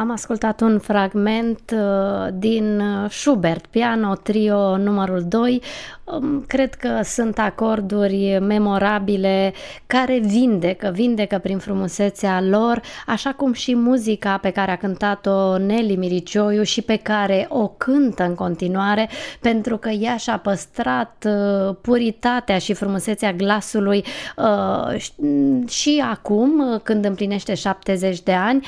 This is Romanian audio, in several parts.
Am ascultat un fragment uh, din uh, Schubert, piano trio numărul 2. Um, cred că sunt acorduri memorabile care vindecă, vindecă prin frumusețea lor, așa cum și muzica pe care a cântat-o Nelly Miricioiu și pe care o cântă în continuare, pentru că ea și-a păstrat uh, puritatea și frumusețea glasului și acum, când împlinește 70 de ani,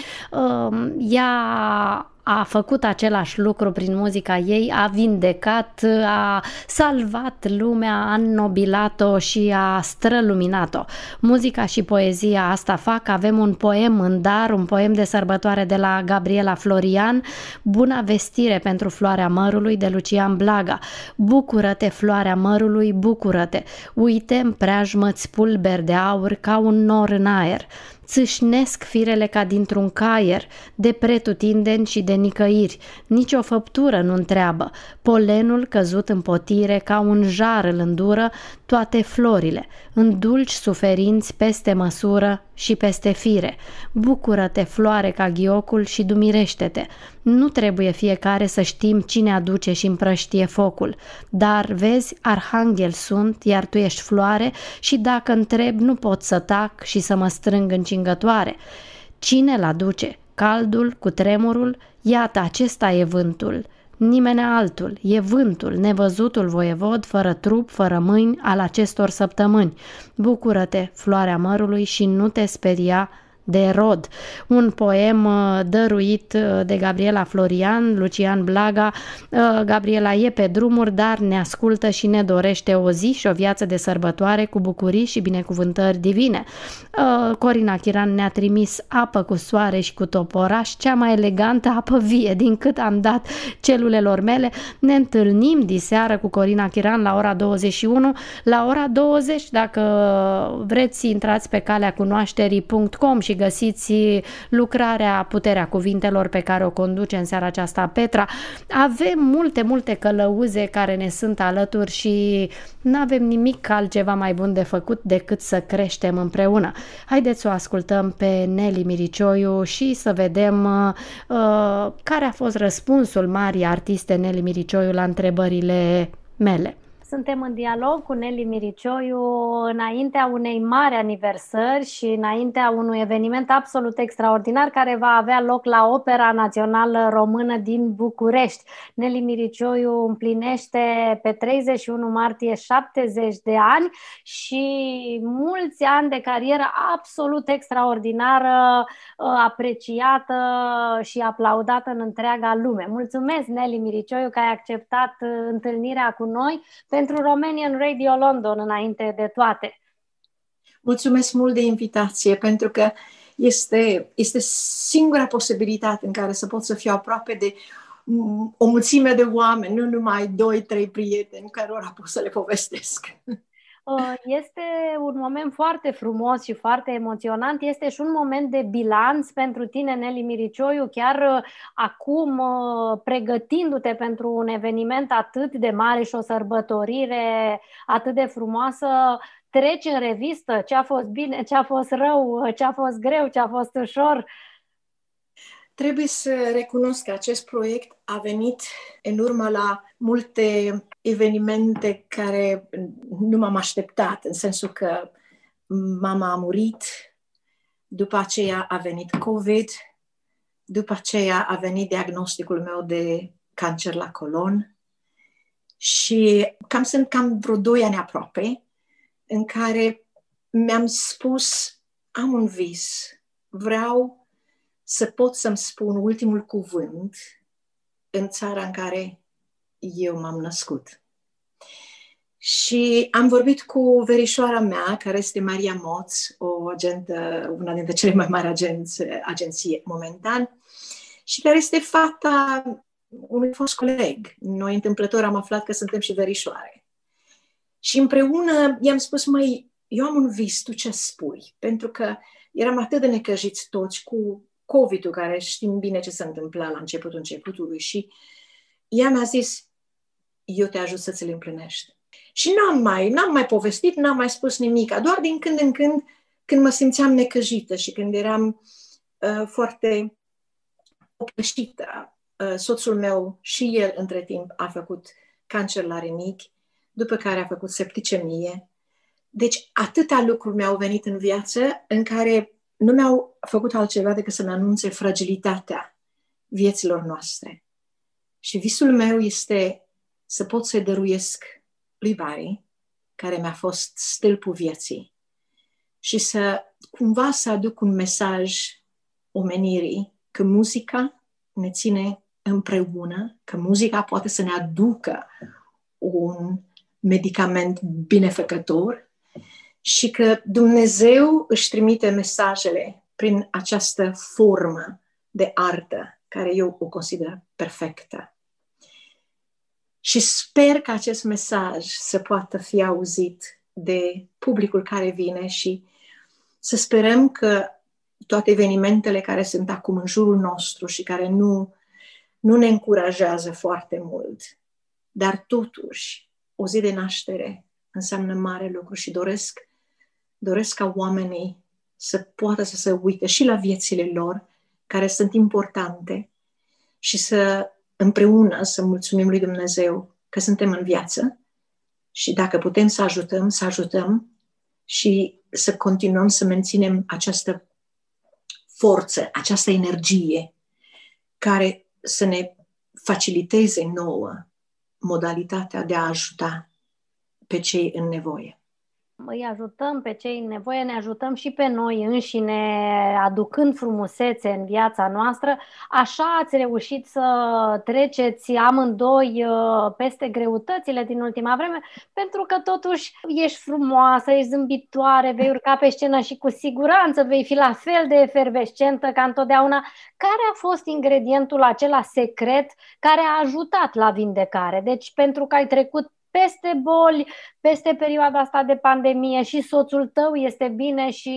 ea a făcut același lucru prin muzica ei, a vindecat, a salvat lumea, a înnobilat-o și a străluminat-o. Muzica și poezia asta fac, avem un poem în dar, un poem de sărbătoare de la Gabriela Florian, Buna vestire pentru floarea mărului de Lucian Blaga. Bucură-te, floarea mărului, bucură-te, uite în preajmă-ți pulber de aur ca un nor în aer țâșnesc firele ca dintr-un caier, de pretutindeni și de nicăiri, nici o făptură nu întreabă, polenul căzut în potire ca un jar îl îndură toate florile, în dulci suferinți peste măsură și peste fire. Bucură-te, floare, ca ghiocul și dumirește-te. Nu trebuie fiecare să știm cine aduce și împrăștie focul, dar vezi, arhanghel sunt, iar tu ești floare și dacă întreb nu pot să tac și să mă strâng încingătoare. Cine l-aduce? Caldul cu tremurul? Iată, acesta e vântul nimeni altul, e vântul, nevăzutul voievod, fără trup, fără mâini, al acestor săptămâni. Bucură-te, floarea mărului, și nu te speria de Rod, un poem uh, dăruit uh, de Gabriela Florian, Lucian Blaga. Uh, Gabriela e pe drumuri, dar ne ascultă și ne dorește o zi și o viață de sărbătoare cu bucurii și binecuvântări divine. Corina Chiran ne-a trimis apă cu soare și cu toporaș, cea mai elegantă apă vie din cât am dat celulelor mele. Ne întâlnim diseară cu Corina Chiran la ora 21, la ora 20, dacă vreți intrați pe calea cunoașterii.com și și găsiți lucrarea Puterea Cuvintelor pe care o conduce în seara aceasta Petra. Avem multe, multe călăuze care ne sunt alături și nu avem nimic altceva mai bun de făcut decât să creștem împreună. Haideți să o ascultăm pe Nelly Miricioiu și să vedem uh, care a fost răspunsul marii artiste Nelly Miricioiu la întrebările mele. Suntem în dialog cu Nelly Miricioiu înaintea unei mari aniversări și înaintea unui eveniment absolut extraordinar care va avea loc la Opera Națională Română din București. Nelly Miricioiu împlinește pe 31 martie 70 de ani și mulți ani de carieră absolut extraordinară, apreciată și aplaudată în întreaga lume. Mulțumesc, Nelly Miricioiu, că ai acceptat întâlnirea cu noi pentru Romanian Radio London înainte de toate. Mulțumesc mult de invitație, pentru că este, este singura posibilitate în care să pot să fiu aproape de o mulțime de oameni, nu numai doi, trei prieteni care ora pot să le povestesc. Uh, este un moment foarte frumos și foarte emoționant. Este și un moment de bilanț pentru tine, Nelly Miricioiu, chiar uh, acum uh, pregătindu-te pentru un eveniment atât de mare și o sărbătorire atât de frumoasă, treci în revistă ce a fost bine, ce a fost rău, ce a fost greu, ce a fost ușor. Trebuie să recunosc că acest proiect a venit în urmă la multe evenimente care nu m-am așteptat, în sensul că mama a murit, după aceea a venit COVID, după aceea a venit diagnosticul meu de cancer la colon și cam sunt cam vreo doi ani aproape în care mi-am spus am un vis, vreau să pot să-mi spun ultimul cuvânt în țara în care eu m-am născut. Și am vorbit cu verișoara mea, care este Maria Moț, o agentă, una dintre cele mai mari agenți, agenții momentan, și care este fata unui fost coleg. Noi întâmplător am aflat că suntem și verișoare. Și împreună i-am spus, măi, eu am un vis, tu ce spui? Pentru că eram atât de necăjiți toți cu COVID-ul, care știm bine ce se întâmpla la începutul începutului și ea mi-a zis, eu te ajut să ți le împlinești. Și n-am mai, n-am mai povestit, n-am mai spus nimic, doar din când în când, când mă simțeam necăjită și când eram uh, foarte copleșită. Uh, soțul meu și el între timp a făcut cancer la rinichi, după care a făcut septicemie. Deci atâtea lucruri mi-au venit în viață în care nu mi-au făcut altceva decât să-mi anunțe fragilitatea vieților noastre. Și visul meu este să pot să dăruiesc lui Barry, care mi-a fost stâlpul vieții, și să cumva să aduc un mesaj omenirii că muzica ne ține împreună, că muzica poate să ne aducă un medicament binefăcător și că Dumnezeu își trimite mesajele prin această formă de artă care eu o consider perfectă. Și sper că acest mesaj să poată fi auzit de publicul care vine și să sperăm că toate evenimentele care sunt acum în jurul nostru și care nu, nu ne încurajează foarte mult, dar totuși o zi de naștere înseamnă mare lucru și doresc, doresc ca oamenii să poată să se uite și la viețile lor, care sunt importante, și să împreună să mulțumim lui Dumnezeu că suntem în viață și dacă putem să ajutăm, să ajutăm și să continuăm să menținem această forță, această energie care să ne faciliteze nouă modalitatea de a ajuta pe cei în nevoie îi ajutăm pe cei în nevoie, ne ajutăm și pe noi înșine, aducând frumusețe în viața noastră. Așa ați reușit să treceți amândoi uh, peste greutățile din ultima vreme, pentru că totuși ești frumoasă, ești zâmbitoare, vei urca pe scenă și cu siguranță vei fi la fel de efervescentă ca întotdeauna. Care a fost ingredientul acela secret care a ajutat la vindecare? Deci pentru că ai trecut peste boli, peste perioada asta de pandemie și soțul tău este bine și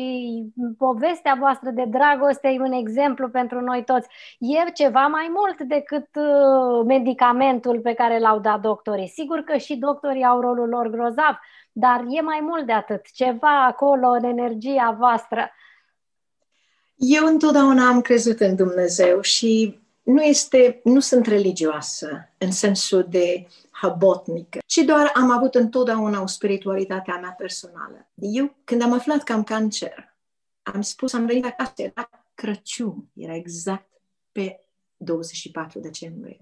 povestea voastră de dragoste e un exemplu pentru noi toți. E ceva mai mult decât uh, medicamentul pe care l-au dat doctorii. Sigur că și doctorii au rolul lor grozav, dar e mai mult de atât, ceva acolo în energia voastră. Eu întotdeauna am crezut în Dumnezeu și nu, este, nu sunt religioasă în sensul de habotnică, ci doar am avut întotdeauna o spiritualitate a mea personală. Eu, când am aflat că am cancer, am spus, am venit acasă, era Crăciun, era exact pe 24 decembrie.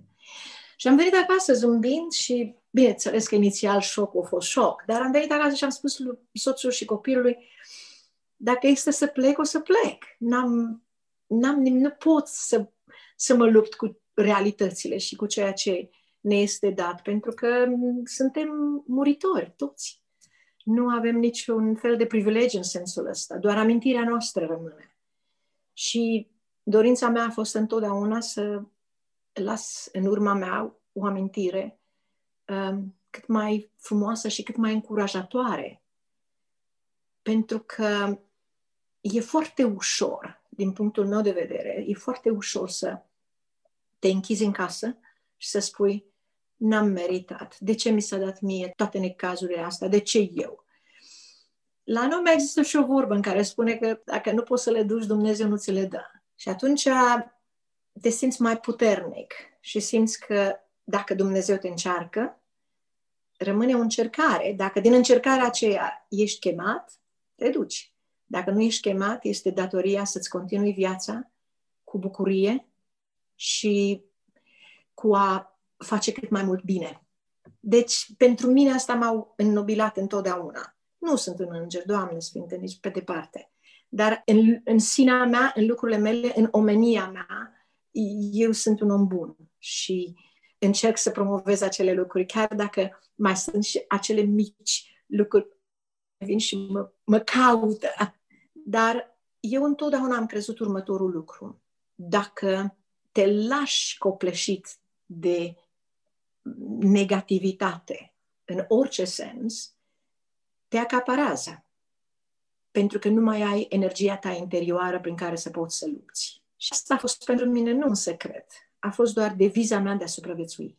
Și am venit acasă zâmbind și, bineînțeles că inițial șocul a fost șoc, dar am venit acasă și am spus lui soțul și copilului, dacă este să plec, o să plec. N-am, n-am, nu pot să, să mă lupt cu realitățile și cu ceea ce ne este dat, pentru că suntem muritori toți. Nu avem niciun fel de privilegiu în sensul ăsta, doar amintirea noastră rămâne. Și dorința mea a fost întotdeauna să las în urma mea o amintire um, cât mai frumoasă și cât mai încurajatoare. Pentru că e foarte ușor, din punctul meu de vedere, e foarte ușor să te închizi în casă și să spui n-am meritat. De ce mi s-a dat mie toate necazurile astea? De ce eu? La noi mai există și o vorbă în care spune că dacă nu poți să le duci, Dumnezeu nu ți le dă. Și atunci te simți mai puternic și simți că dacă Dumnezeu te încearcă, rămâne o încercare. Dacă din încercarea aceea ești chemat, te duci. Dacă nu ești chemat, este datoria să-ți continui viața cu bucurie și cu a face cât mai mult bine. Deci, pentru mine asta m-au înnobilat întotdeauna. Nu sunt un înger, Doamne Sfinte, nici pe departe. Dar în, în sinea mea, în lucrurile mele, în omenia mea, eu sunt un om bun și încerc să promovez acele lucruri, chiar dacă mai sunt și acele mici lucruri vin și mă, mă caută. Dar eu întotdeauna am crezut următorul lucru. Dacă te lași copleșit de negativitate, în orice sens, te acaparează. Pentru că nu mai ai energia ta interioară prin care să poți să lupți. Și asta a fost pentru mine nu un secret. A fost doar deviza mea de a supraviețui.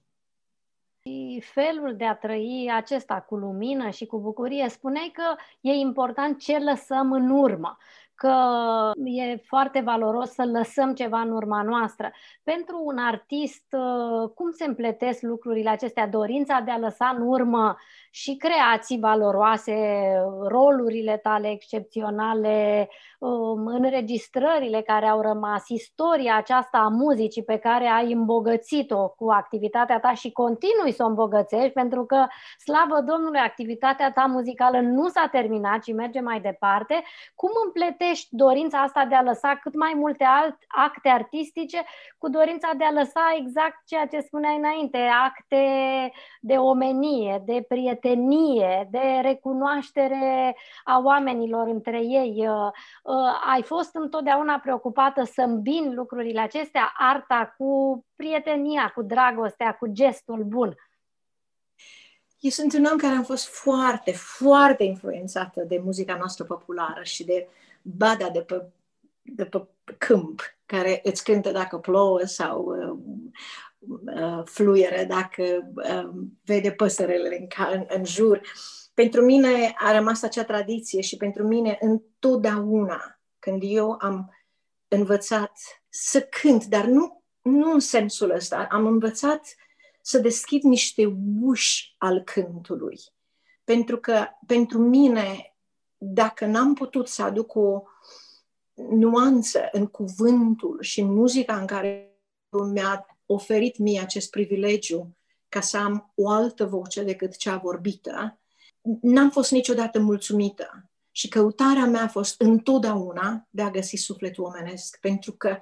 Și felul de a trăi acesta cu lumină și cu bucurie, spuneai că e important ce lăsăm în urmă. Că e foarte valoros să lăsăm ceva în urma noastră. Pentru un artist, uh, cum se împletesc lucrurile acestea? Dorința de a lăsa în urmă și creații valoroase, rolurile tale excepționale, um, înregistrările care au rămas, istoria aceasta a muzicii pe care ai îmbogățit-o cu activitatea ta și continui să o îmbogățești, pentru că, slavă Domnului, activitatea ta muzicală nu s-a terminat, ci merge mai departe. Cum împletești dorința asta de a lăsa cât mai multe alt, acte artistice cu dorința de a lăsa exact ceea ce spuneai înainte, acte de omenie, de prietenie, de recunoaștere a oamenilor între ei. Uh, uh, ai fost întotdeauna preocupată să îmbini lucrurile acestea, arta cu prietenia, cu dragostea, cu gestul bun. Eu sunt un om care am fost foarte, foarte influențată de muzica noastră populară și de bada de pe, de pe câmp, care îți cântă dacă plouă sau uh, uh, fluiere, dacă uh, vede păsările în, în, în jur. Pentru mine a rămas acea tradiție și pentru mine întotdeauna când eu am învățat să cânt, dar nu, nu în sensul ăsta, am învățat să deschid niște uși al cântului. Pentru că pentru mine, dacă n-am putut să aduc o nuanță în cuvântul și în muzica în care mi-a oferit mie acest privilegiu ca să am o altă voce decât cea vorbită, n-am fost niciodată mulțumită. Și căutarea mea a fost întotdeauna de a găsi sufletul omenesc, pentru că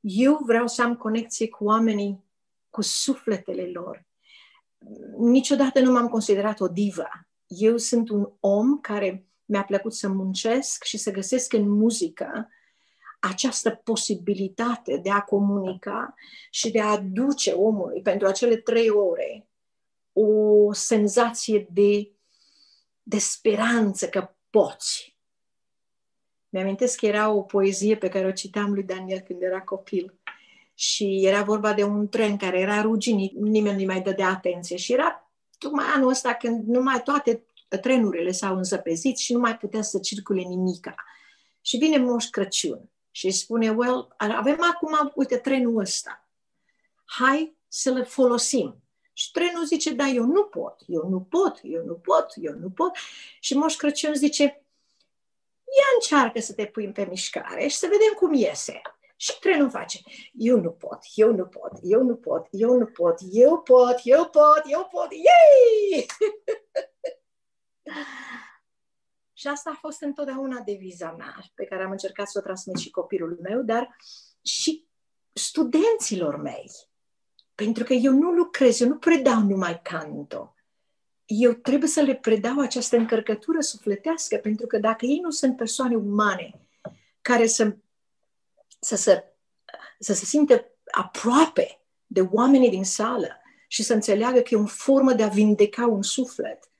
eu vreau să am conexie cu oamenii, cu sufletele lor. Niciodată nu m-am considerat o divă. Eu sunt un om care mi-a plăcut să muncesc și să găsesc în muzică această posibilitate de a comunica și de a aduce omului pentru acele trei ore o senzație de, de speranță că poți. Mi-amintesc că era o poezie pe care o citam lui Daniel când era copil și era vorba de un tren care era ruginit, nimeni nu mai dădea atenție și era tocmai anul ăsta când numai toate trenurile s-au înzăpezit și nu mai putea să circule nimica. Și vine Moș Crăciun și îi spune, well, avem acum, uite, trenul ăsta. Hai să-l folosim. Și trenul zice, da, eu nu pot, eu nu pot, eu nu pot, eu nu pot. Și Moș Crăciun zice, ia încearcă să te pui pe mișcare și să vedem cum iese. Și trenul face, eu nu pot, eu nu pot, eu nu pot, eu nu pot, eu pot, eu pot, eu pot, yay! și asta a fost întotdeauna deviza mea, pe care am încercat să o transmit și copilul meu, dar și studenților mei. Pentru că eu nu lucrez, eu nu predau numai canto. Eu trebuie să le predau această încărcătură sufletească, pentru că dacă ei nu sunt persoane umane care să, să, să, să se simtă aproape de oamenii din sală și să înțeleagă că e o formă de a vindeca un suflet,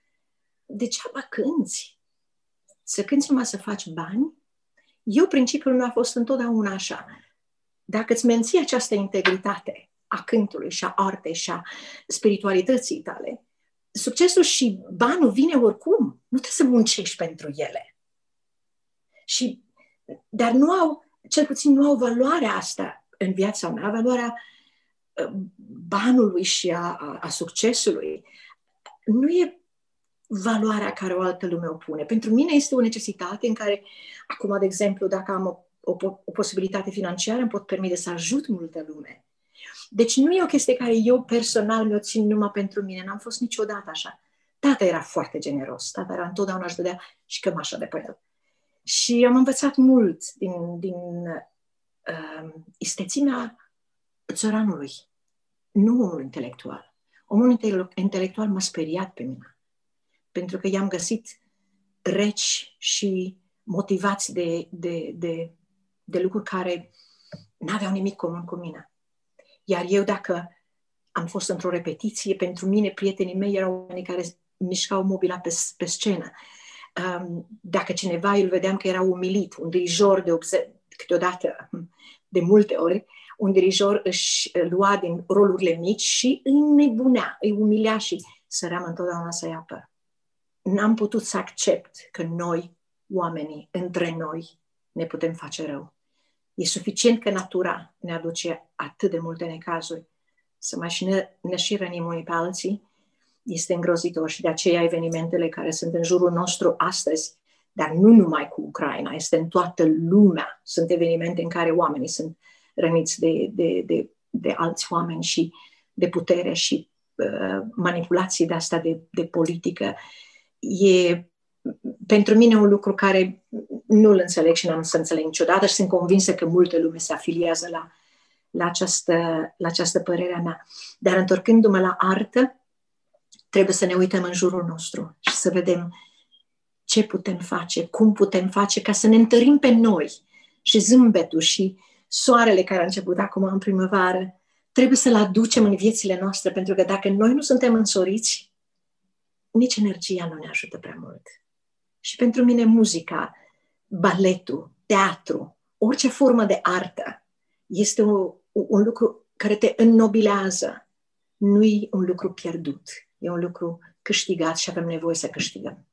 degeaba cânți. Să cânți numai să faci bani? Eu, principiul meu a fost întotdeauna așa. Dacă îți menții această integritate, a cântului și a artei și a spiritualității tale, succesul și banul vine oricum. Nu trebuie să muncești pentru ele. Și, dar nu au, cel puțin nu au valoarea asta în viața mea, valoarea uh, banului și a, a, a succesului. Nu e valoarea care o altă lume o pune. Pentru mine este o necesitate în care, acum, de exemplu, dacă am o, o, o posibilitate financiară, îmi pot permite să ajut multă lume. Deci nu e o chestie care eu personal mi-o țin numai pentru mine. N-am fost niciodată așa. Tata era foarte generos. Tata era întotdeauna își dădea și șcămașa de pe el. Și am învățat mult din, din uh, istețimea țăranului, nu omul intelectual. Omul intelectual m-a speriat pe mine. Pentru că i-am găsit reci și motivați de, de, de, de lucruri care n-aveau nimic comun cu mine. Iar eu, dacă am fost într-o repetiție, pentru mine prietenii mei erau oamenii care mișcau mobila pe, pe scenă. Um, dacă cineva îl vedeam că era umilit, un dirijor de obse- câteodată, de multe ori, un dirijor își lua din rolurile mici și îi nebunea, îi umilea și săream întotdeauna să-i apă. N-am putut să accept că noi, oamenii, între noi, ne putem face rău. E suficient că natura ne aduce atât de multe necazuri să mai și ne, ne și rănim unii pe alții, este îngrozitor și de aceea evenimentele care sunt în jurul nostru astăzi, dar nu numai cu Ucraina, este în toată lumea. Sunt evenimente în care oamenii sunt răniți de, de, de, de alți oameni și de putere și uh, manipulații de asta de, de politică. E pentru mine un lucru care nu-l înțeleg și n-am să înțeleg niciodată și sunt convinsă că multe lume se afiliază la, la, această, la această părere a mea. Dar întorcându-mă la artă, trebuie să ne uităm în jurul nostru și să vedem ce putem face, cum putem face ca să ne întărim pe noi și zâmbetul și soarele care a început acum în primăvară, trebuie să-l aducem în viețile noastre, pentru că dacă noi nu suntem însoriți, nici energia nu ne ajută prea mult. Și pentru mine muzica, baletul, teatru, orice formă de artă este un, un lucru care te înnobilează. Nu e un lucru pierdut, e un lucru câștigat și avem nevoie să câștigăm.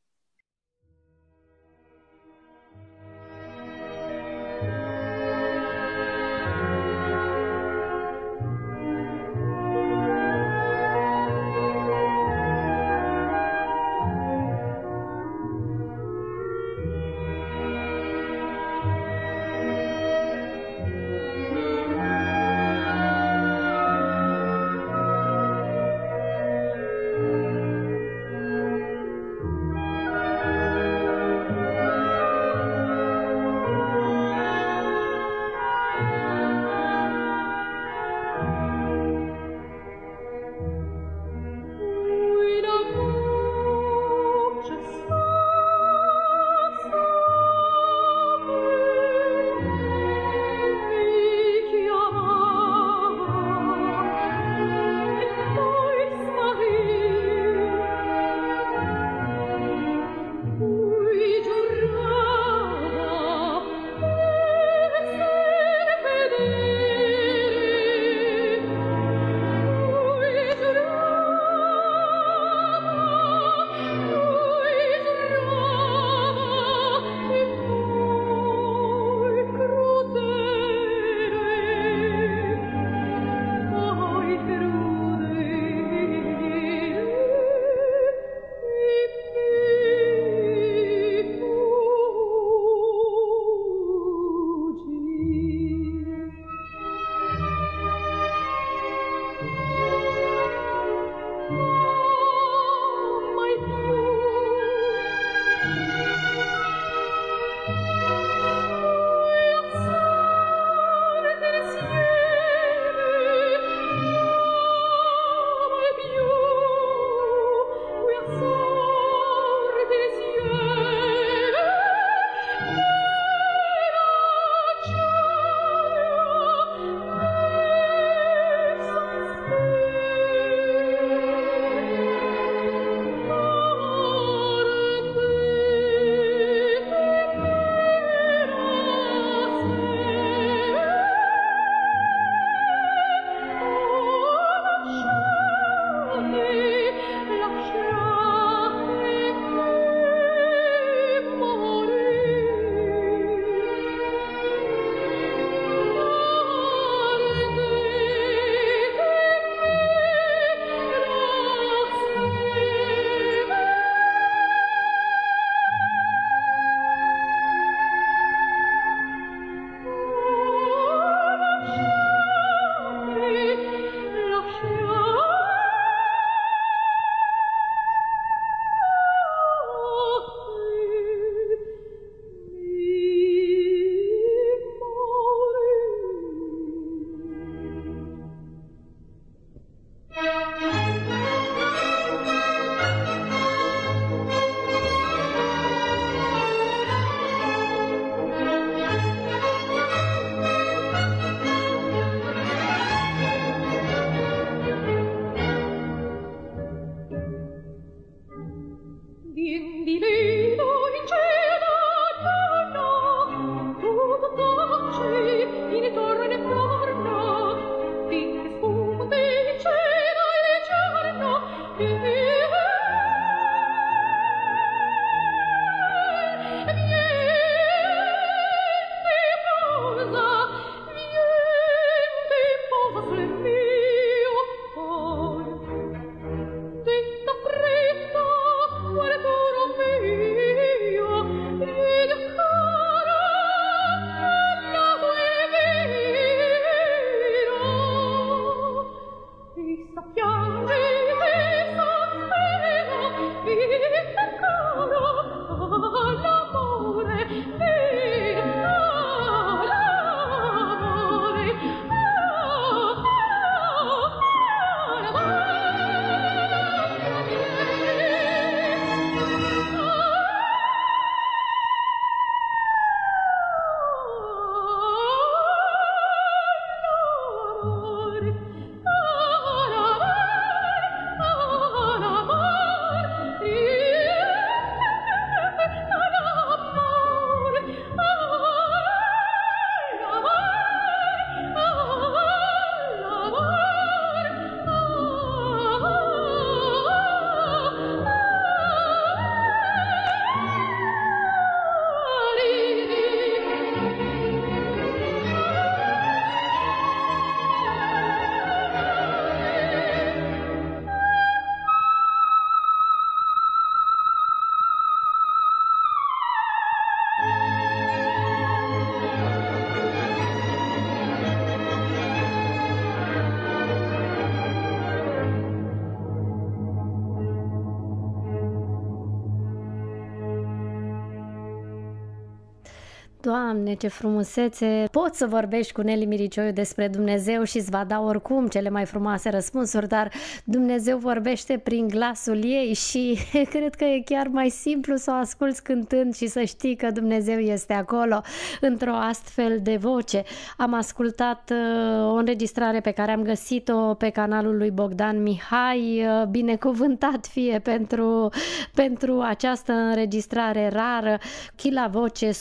Doamne, ce frumusețe! Poți să vorbești cu Nelly Miricioiu despre Dumnezeu și îți va da oricum cele mai frumoase răspunsuri, dar Dumnezeu vorbește prin glasul ei și cred că e chiar mai simplu să o asculți cântând și să știi că Dumnezeu este acolo într-o astfel de voce. Am ascultat uh, o înregistrare pe care am găsit-o pe canalul lui Bogdan Mihai, uh, binecuvântat fie pentru, pentru această înregistrare rară, Chila voce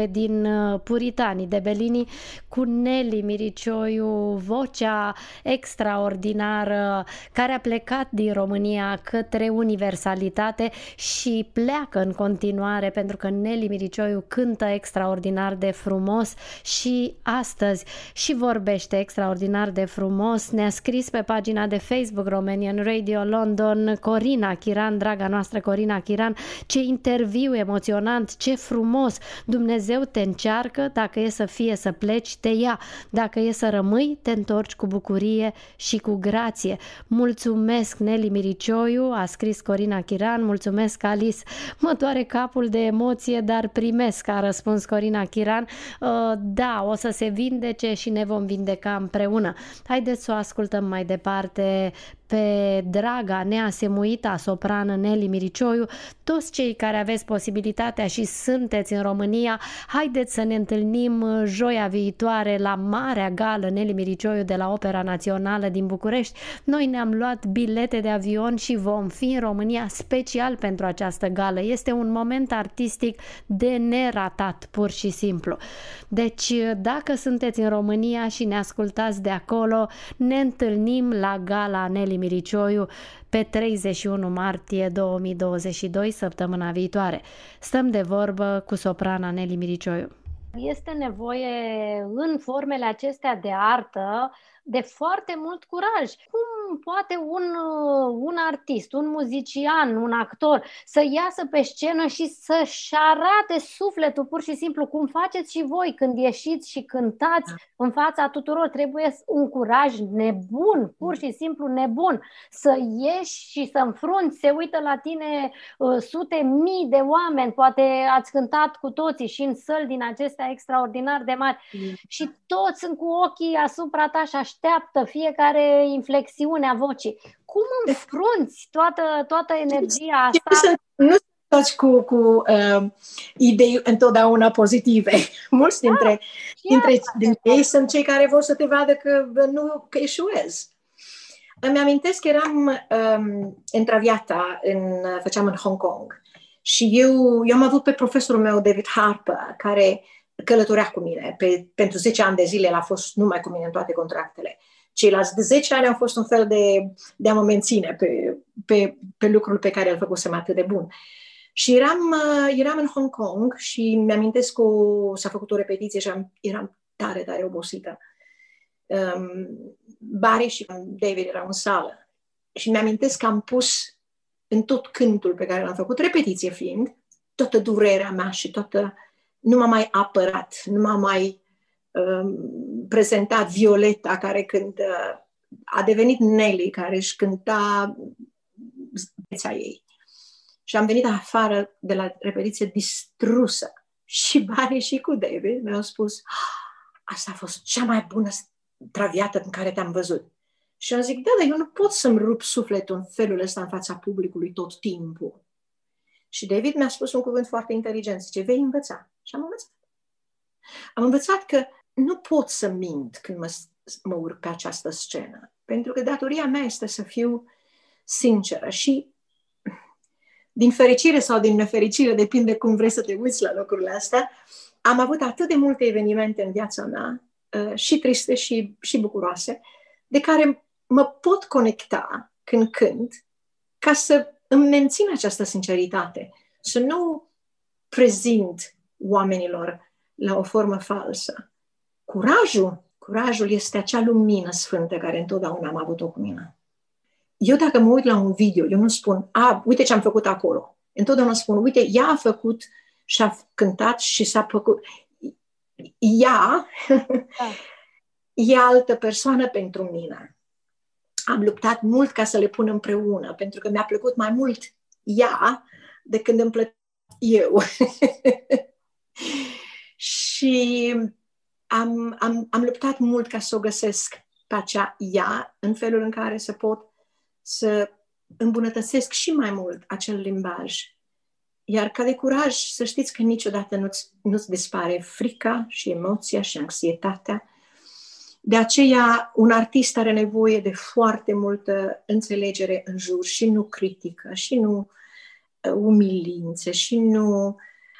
soa-soave din uh, Puritanii de Belini cu Nelly Miricioiu, vocea extraordinară care a plecat din România către universalitate și pleacă în continuare pentru că Nelly Miricioiu cântă extraordinar de frumos și astăzi și vorbește extraordinar de frumos. Ne-a scris pe pagina de Facebook Romanian Radio London Corina Chiran, draga noastră Corina Chiran, ce interviu emoționant, ce frumos! Dumnezeu Dumnezeu te încearcă, dacă e să fie să pleci, te ia. Dacă e să rămâi, te întorci cu bucurie și cu grație. Mulțumesc, Nelly Miricioiu, a scris Corina Chiran, mulțumesc, Alice. Mă doare capul de emoție, dar primesc, a răspuns Corina Chiran. Uh, da, o să se vindece și ne vom vindeca împreună. Haideți să o ascultăm mai departe pe draga neasemuita soprană Nelly Miricioiu, toți cei care aveți posibilitatea și sunteți în România, haideți să ne întâlnim joia viitoare la Marea Gală Nelly Miricioiu de la Opera Națională din București. Noi ne-am luat bilete de avion și vom fi în România special pentru această gală. Este un moment artistic de neratat, pur și simplu. Deci, dacă sunteți în România și ne ascultați de acolo, ne întâlnim la gala Nelly Miricioiu pe 31 martie 2022, săptămâna viitoare. Stăm de vorbă cu soprana Nelly Miricioiu. Este nevoie în formele acestea de artă de foarte mult curaj. Cum poate un, uh, un artist, un muzician, un actor să iasă pe scenă și să-și arate sufletul pur și simplu, cum faceți și voi când ieșiți și cântați în fața tuturor. Trebuie un curaj nebun, pur și simplu nebun, să ieși și să înfrunți, se uită la tine uh, sute mii de oameni, poate ați cântat cu toții și în săli din acestea extraordinar de mari mm. și toți sunt cu ochii asupra ta și așteaptă fiecare inflexiune a vocii. Cum înfrunți toată, toată energia asta? Nu toți cu, cu uh, idei întotdeauna pozitive. Mulți dintre, da, dintre, dintre ei sunt cei care vor să te vadă că nu că eșuezi. Îmi amintesc că eram um, întraviata, în, făceam în Hong Kong și eu, eu am avut pe profesorul meu, David Harper, care călătorea cu mine. Pe, pentru 10 ani de zile el a fost numai cu mine în toate contractele. Ceilalți de 10 ani au fost un fel de, de a mă menține pe, pe, pe lucrul pe care îl făcusem atât de bun. Și eram, uh, eram în Hong Kong și mi-amintesc că s-a făcut o repetiție și am, eram tare, tare obosită. Um, Barry și David erau în sală. Și mi-amintesc că am pus în tot cântul pe care l-am făcut, repetiție fiind, toată durerea mea și toată nu m-a mai apărat, nu m-a mai um, prezentat Violeta care cântă, a devenit Nelly care își cânta viața ei. Și am venit afară de la repetiție distrusă. Și Barry și cu David mi-au spus, ah, asta a fost cea mai bună traviată în care te-am văzut. Și am zic, da, dar eu nu pot să-mi rup sufletul în felul ăsta în fața publicului tot timpul. Și David mi-a spus un cuvânt foarte inteligent. Zice, vei învăța. Și am învățat. Am învățat că nu pot să mint când mă, mă urc pe această scenă. Pentru că datoria mea este să fiu sinceră și din fericire sau din nefericire, depinde cum vrei să te uiți la lucrurile astea, am avut atât de multe evenimente în viața mea, uh, și triste și, și bucuroase, de care mă pot conecta când cânt, ca să îmi mențin această sinceritate, să nu prezint oamenilor la o formă falsă. Curajul, curajul este acea lumină sfântă care întotdeauna am avut-o cu mine. Eu dacă mă uit la un video, eu nu spun, a, uite ce am făcut acolo. Întotdeauna spun, uite, ea a făcut și a cântat și s-a făcut. Ea da. e altă persoană pentru mine am luptat mult ca să le pun împreună, pentru că mi-a plăcut mai mult ea de când îmi plăcut eu. Și am, am, am luptat mult ca să o găsesc pe acea ea, în felul în care să pot să îmbunătățesc și mai mult acel limbaj. Iar ca de curaj, să știți că niciodată nu-ți, nu-ți dispare frica și emoția și anxietatea. De aceea, un artist are nevoie de foarte multă înțelegere în jur și nu critică, și nu uh, umilințe, și nu...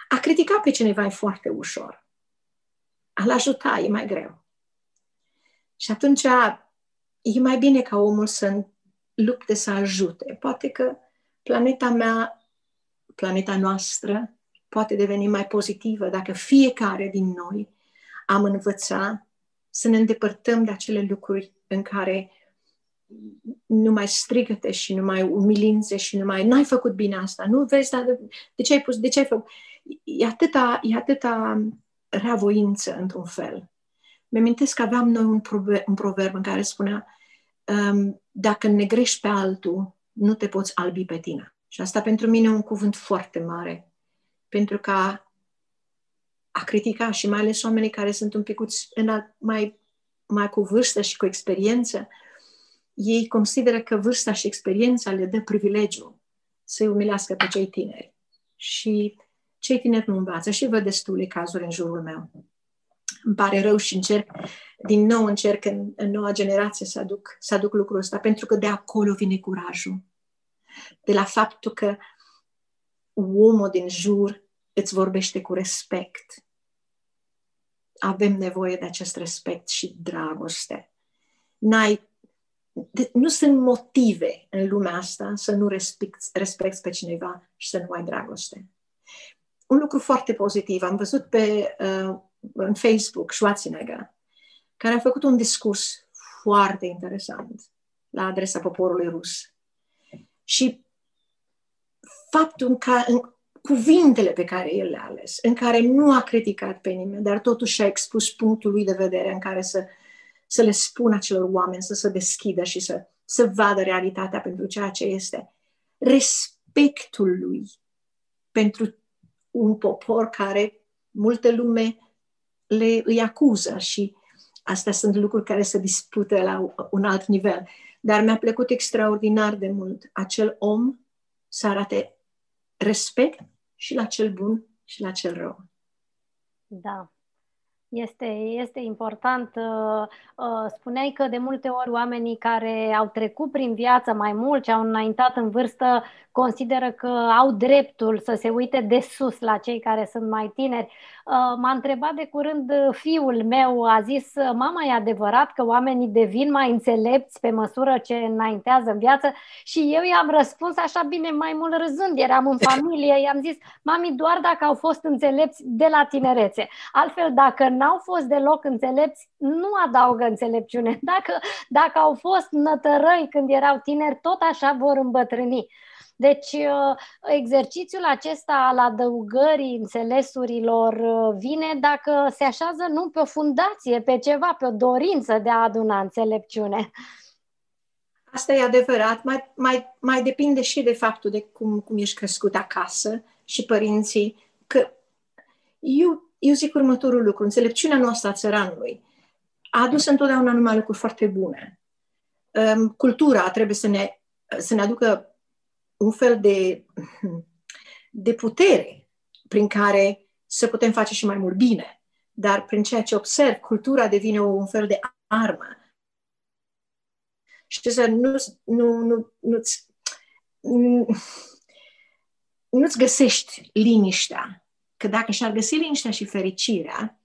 A critica pe cineva e foarte ușor. A-l ajuta e mai greu. Și atunci e mai bine ca omul să lupte să ajute. Poate că planeta mea, planeta noastră, poate deveni mai pozitivă dacă fiecare din noi am învățat să ne îndepărtăm de acele lucruri în care nu mai strigăte și nu mai umilințe și nu mai n-ai făcut bine asta, nu vezi, dar de, de ce ai pus, de ce ai făcut? E atâta, e atâta reavoință într-un fel. Mi-amintesc că aveam noi un proverb, un proverb în care spunea um, dacă negrești pe altul, nu te poți albi pe tine. Și asta pentru mine e un cuvânt foarte mare. Pentru că a critica și mai ales oamenii care sunt un pic mai, mai cu vârstă și cu experiență, ei consideră că vârsta și experiența le dă privilegiu să-i umilească pe cei tineri. Și cei tineri nu învață și văd destule cazuri în jurul meu. Îmi pare rău și încerc, din nou încerc în, în noua generație să aduc, să aduc lucrul ăsta, pentru că de acolo vine curajul. De la faptul că omul din jur îți vorbește cu respect. Avem nevoie de acest respect și dragoste. N-ai, de, nu sunt motive în lumea asta să nu respecti, respecti pe cineva și să nu ai dragoste. Un lucru foarte pozitiv, am văzut pe, uh, în Facebook Schwarzenegger, care a făcut un discurs foarte interesant la adresa poporului rus. Și faptul că în cuvintele pe care el le-a ales, în care nu a criticat pe nimeni, dar totuși a expus punctul lui de vedere în care să, să le spună acelor oameni să se deschidă și să, să vadă realitatea pentru ceea ce este. Respectul lui pentru un popor care multă lume le, îi acuză și astea sunt lucruri care se dispută la un alt nivel. Dar mi-a plăcut extraordinar de mult acel om să arate respect și la cel bun și la cel rău. Da. Este, este important. Uh, uh, spuneai că de multe ori oamenii care au trecut prin viață mai mult și au înaintat în vârstă consideră că au dreptul să se uite de sus la cei care sunt mai tineri. Uh, m-a întrebat de curând fiul meu, a zis, mama, e adevărat că oamenii devin mai înțelepți pe măsură ce înaintează în viață? Și eu i-am răspuns așa bine, mai mult râzând, eram în familie, i-am zis, mami, doar dacă au fost înțelepți de la tinerețe. Altfel, dacă n-au fost deloc înțelepți, nu adaugă înțelepciune. Dacă, dacă au fost nătărăi când erau tineri, tot așa vor îmbătrâni. Deci, uh, exercițiul acesta al adăugării înțelesurilor uh, vine dacă se așează nu pe o fundație, pe ceva, pe o dorință de a aduna înțelepciune. Asta e adevărat, mai, mai, mai depinde și de faptul de cum, cum ești crescut acasă și părinții, că eu, eu zic următorul lucru, înțelepciunea noastră a țăranului a adus întotdeauna numai lucruri foarte bune. Um, cultura trebuie să ne, să ne aducă un fel de, de putere prin care să putem face și mai mult bine. Dar prin ceea ce observ, cultura devine un fel de armă. Și să nu, nu, nu, nu-ți, nu-ți găsești liniștea. Că dacă și-ar găsi liniștea și fericirea,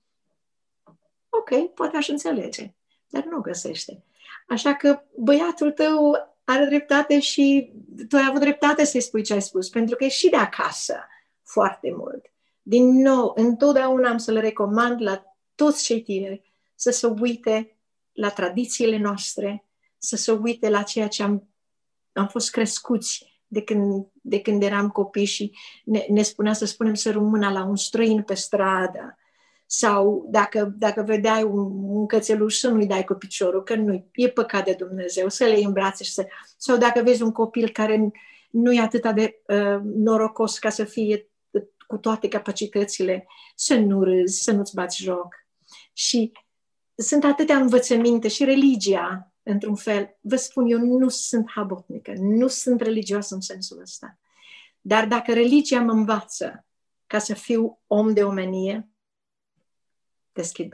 ok, poate aș înțelege, dar nu o găsește. Așa că băiatul tău are dreptate și tu ai avut dreptate să-i spui ce ai spus, pentru că e și de acasă foarte mult. Din nou, întotdeauna am să le recomand la toți cei tineri să se uite la tradițiile noastre, să se uite la ceea ce am, am fost crescuți de când, de când eram copii și ne, ne spunea să spunem să rămână la un străin pe stradă, sau dacă, dacă vedeai un, un cățeluș să nu-i dai cu piciorul, că nu e păcat de Dumnezeu, să le iei în brațe și să... Sau dacă vezi un copil care nu e atât de uh, norocos ca să fie cu toate capacitățile, să nu râzi, să nu-ți bați joc. Și sunt atâtea învățăminte și religia, într-un fel, vă spun, eu nu sunt habotnică, nu sunt religioasă în sensul ăsta. Dar dacă religia mă învață ca să fiu om de omenie, deschid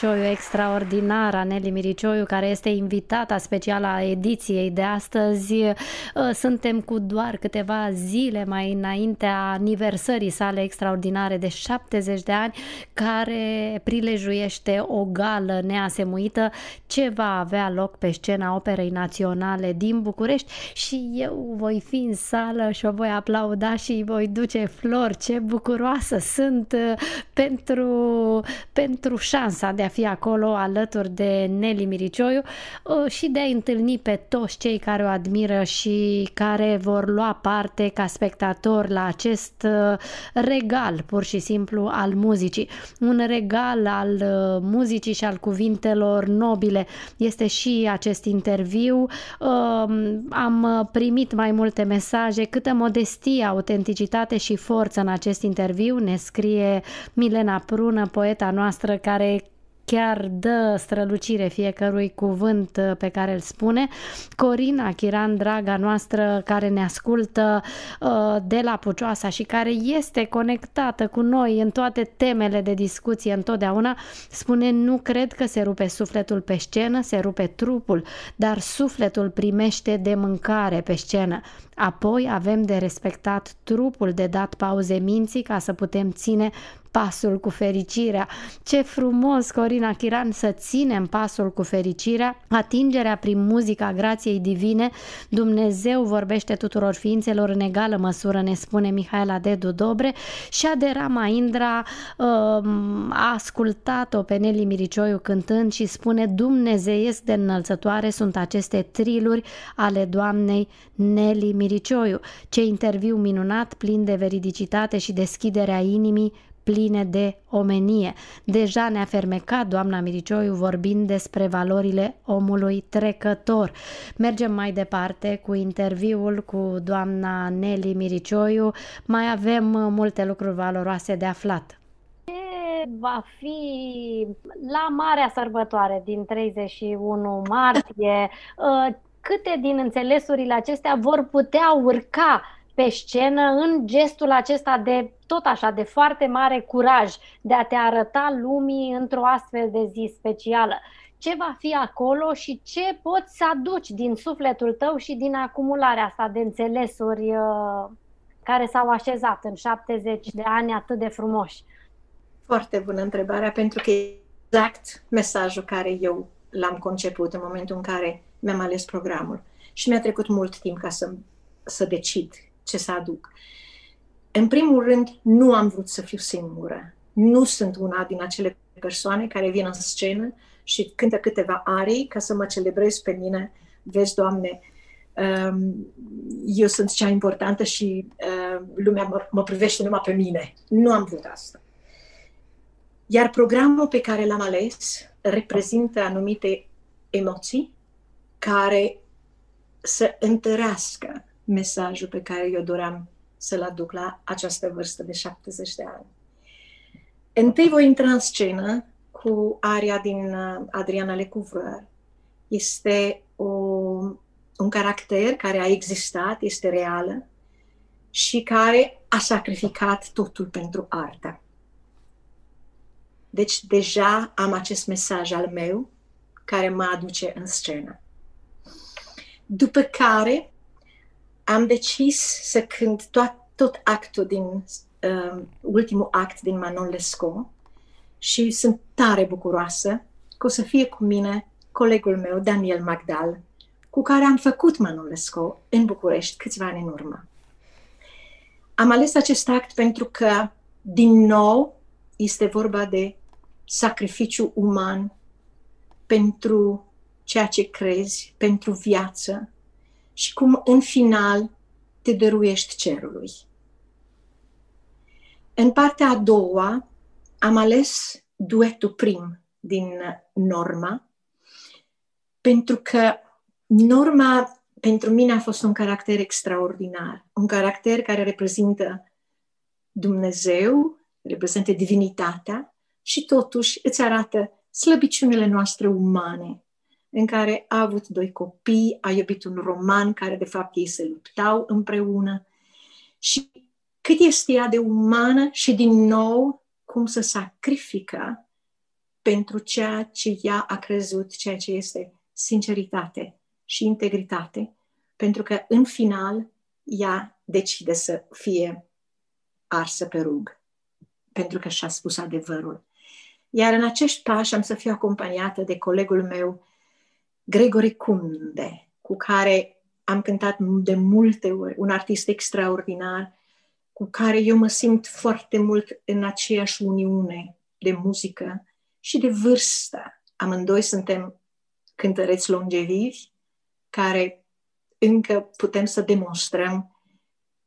Miricioiu, extraordinara Nelly Miricioiu, care este invitata specială a ediției de astăzi. Uh, suntem cu doar câteva zile mai înaintea aniversării sale extraordinare de 70 de ani, care prilejuiește o gală neasemuită ce va avea loc pe scena Operei Naționale din București și eu voi fi în sală și o voi aplauda și îi voi duce flori. Ce bucuroasă sunt uh, pentru pentru șansa de a fi acolo alături de Nelly Miricioiu uh, și de a întâlni pe toți cei care o admiră și care vor lua parte ca spectator la acest uh, regal pur și simplu al muzicii. Un regal al uh, muzicii și al cuvintelor nobile. Este și acest interviu. Am primit mai multe mesaje, câtă modestie, autenticitate și forță în acest interviu, ne scrie Milena Prună, poeta noastră care chiar dă strălucire fiecărui cuvânt uh, pe care îl spune. Corina Chiran, draga noastră, care ne ascultă uh, de la Pucioasa și care este conectată cu noi în toate temele de discuție întotdeauna, spune nu cred că se rupe sufletul pe scenă, se rupe trupul, dar sufletul primește de mâncare pe scenă. Apoi avem de respectat trupul, de dat pauze minții ca să putem ține pasul cu fericirea. Ce frumos, Corina Chiran, să ținem pasul cu fericirea, atingerea prin muzica grației divine. Dumnezeu vorbește tuturor ființelor în egală măsură, ne spune Mihaela Dedu Dobre și Adera Maindra um, a ascultat-o pe Nelly Miricioiu cântând și spune Dumnezeiesc de înălțătoare sunt aceste triluri ale Doamnei Nelly Miricioiu. Ce interviu minunat, plin de veridicitate și deschiderea inimii pline de omenie. Deja ne-a fermecat doamna Miricioiu vorbind despre valorile omului trecător. Mergem mai departe cu interviul cu doamna Nelly Miricioiu. Mai avem multe lucruri valoroase de aflat va fi la marea sărbătoare din 31 martie, uh, câte din înțelesurile acestea vor putea urca pe scenă în gestul acesta de tot așa, de foarte mare curaj de a te arăta lumii într-o astfel de zi specială. Ce va fi acolo și ce poți să aduci din sufletul tău și din acumularea asta de înțelesuri uh, care s-au așezat în 70 de ani atât de frumoși? Foarte bună întrebarea, pentru că exact mesajul care eu l-am conceput în momentul în care mi-am ales programul. Și mi-a trecut mult timp ca să, să decid ce să aduc. În primul rând, nu am vrut să fiu singură. Nu sunt una din acele persoane care vin în scenă și cântă câteva arii ca să mă celebrez pe mine. Vezi, Doamne, um, eu sunt cea importantă și uh, lumea mă, mă privește numai pe mine. Nu am vrut asta. Iar programul pe care l-am ales reprezintă anumite emoții care să întărească mesajul pe care eu doream să-l aduc la această vârstă de 70 de ani. Întâi voi intra în scenă cu aria din uh, Adriana Lecouvreur. Este o, un caracter care a existat, este reală și care a sacrificat totul pentru artă. Deci deja am acest mesaj al meu care mă aduce în scenă. După care am decis să cânt tot, tot actul din uh, ultimul act din Manon Lescaut și sunt tare bucuroasă că o să fie cu mine colegul meu, Daniel Magdal, cu care am făcut Manon Lescaut în București câțiva ani în urmă. Am ales acest act pentru că, din nou, este vorba de sacrificiu uman pentru ceea ce crezi, pentru viață și cum în final te dăruiești cerului. În partea a doua am ales duetul prim din Norma, pentru că Norma pentru mine a fost un caracter extraordinar, un caracter care reprezintă Dumnezeu, reprezintă divinitatea și totuși îți arată slăbiciunile noastre umane, în care a avut doi copii, a iubit un roman care de fapt ei se luptau împreună și cât este ea de umană și din nou cum să sacrifică pentru ceea ce ea a crezut, ceea ce este sinceritate și integritate, pentru că în final ea decide să fie arsă pe rug, pentru că și-a spus adevărul. Iar în acești pași am să fiu acompaniată de colegul meu, Gregory Kunde, cu care am cântat de multe ori, un artist extraordinar, cu care eu mă simt foarte mult în aceeași uniune de muzică și de vârstă. Amândoi suntem cântăreți longevivi, care încă putem să demonstrăm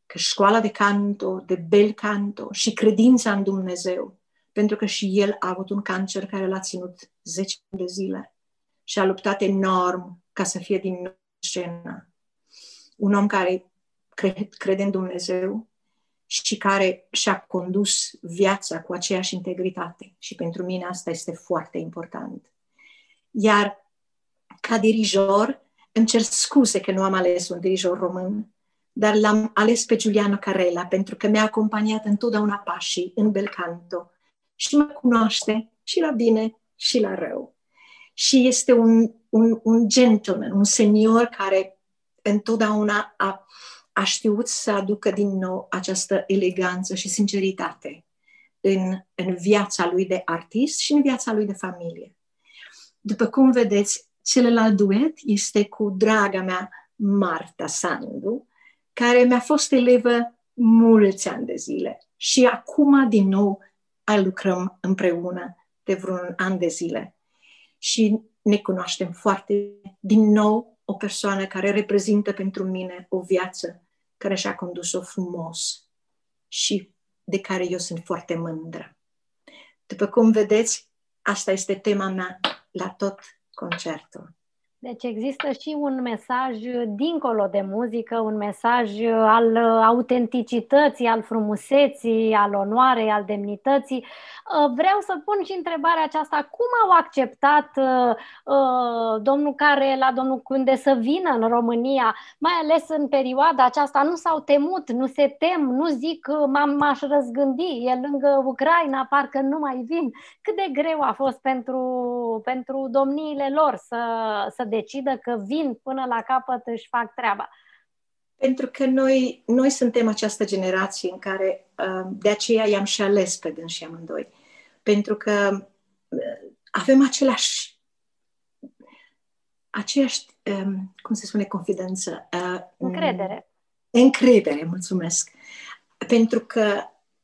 că școala de canto, de bel canto și credința în Dumnezeu pentru că și el a avut un cancer care l-a ținut 10 de zile și a luptat enorm ca să fie din nou scenă. Un om care crede, crede în Dumnezeu și care și-a condus viața cu aceeași integritate. Și pentru mine asta este foarte important. Iar ca dirijor, îmi cer scuze că nu am ales un dirijor român, dar l-am ales pe Giuliano Carella pentru că mi-a acompaniat întotdeauna pașii în bel canto și mă cunoaște și la bine și la rău. Și este un, un, un gentleman, un senior care întotdeauna a, a știut să aducă din nou această eleganță și sinceritate în, în viața lui de artist și în viața lui de familie. După cum vedeți, celălalt duet este cu draga mea Marta Sandu, care mi-a fost elevă mulți ani de zile. Și acum, din nou, lucrăm împreună de vreun an de zile. Și ne cunoaștem foarte, din nou, o persoană care reprezintă pentru mine o viață care și-a condus-o frumos și de care eu sunt foarte mândră. După cum vedeți, asta este tema mea la tot concertul. Deci există și un mesaj dincolo de muzică, un mesaj al autenticității, al frumusețții, al onoarei, al demnității. Uh, vreau să pun și întrebarea aceasta, cum au acceptat uh, uh, domnul care la domnul Cunde să vină în România, mai ales în perioada aceasta, nu s-au temut, nu se tem, nu zic m-aș răzgândi, e lângă Ucraina, parcă nu mai vin. Cât de greu a fost pentru, pentru domniile lor să, să decidă că vin până la capăt își fac treaba. Pentru că noi, noi suntem această generație în care uh, de aceea i-am și ales pe dânsi amândoi. Pentru că uh, avem același aceeași, um, cum se spune, confidență. Uh, încredere. Încredere, mulțumesc. Pentru că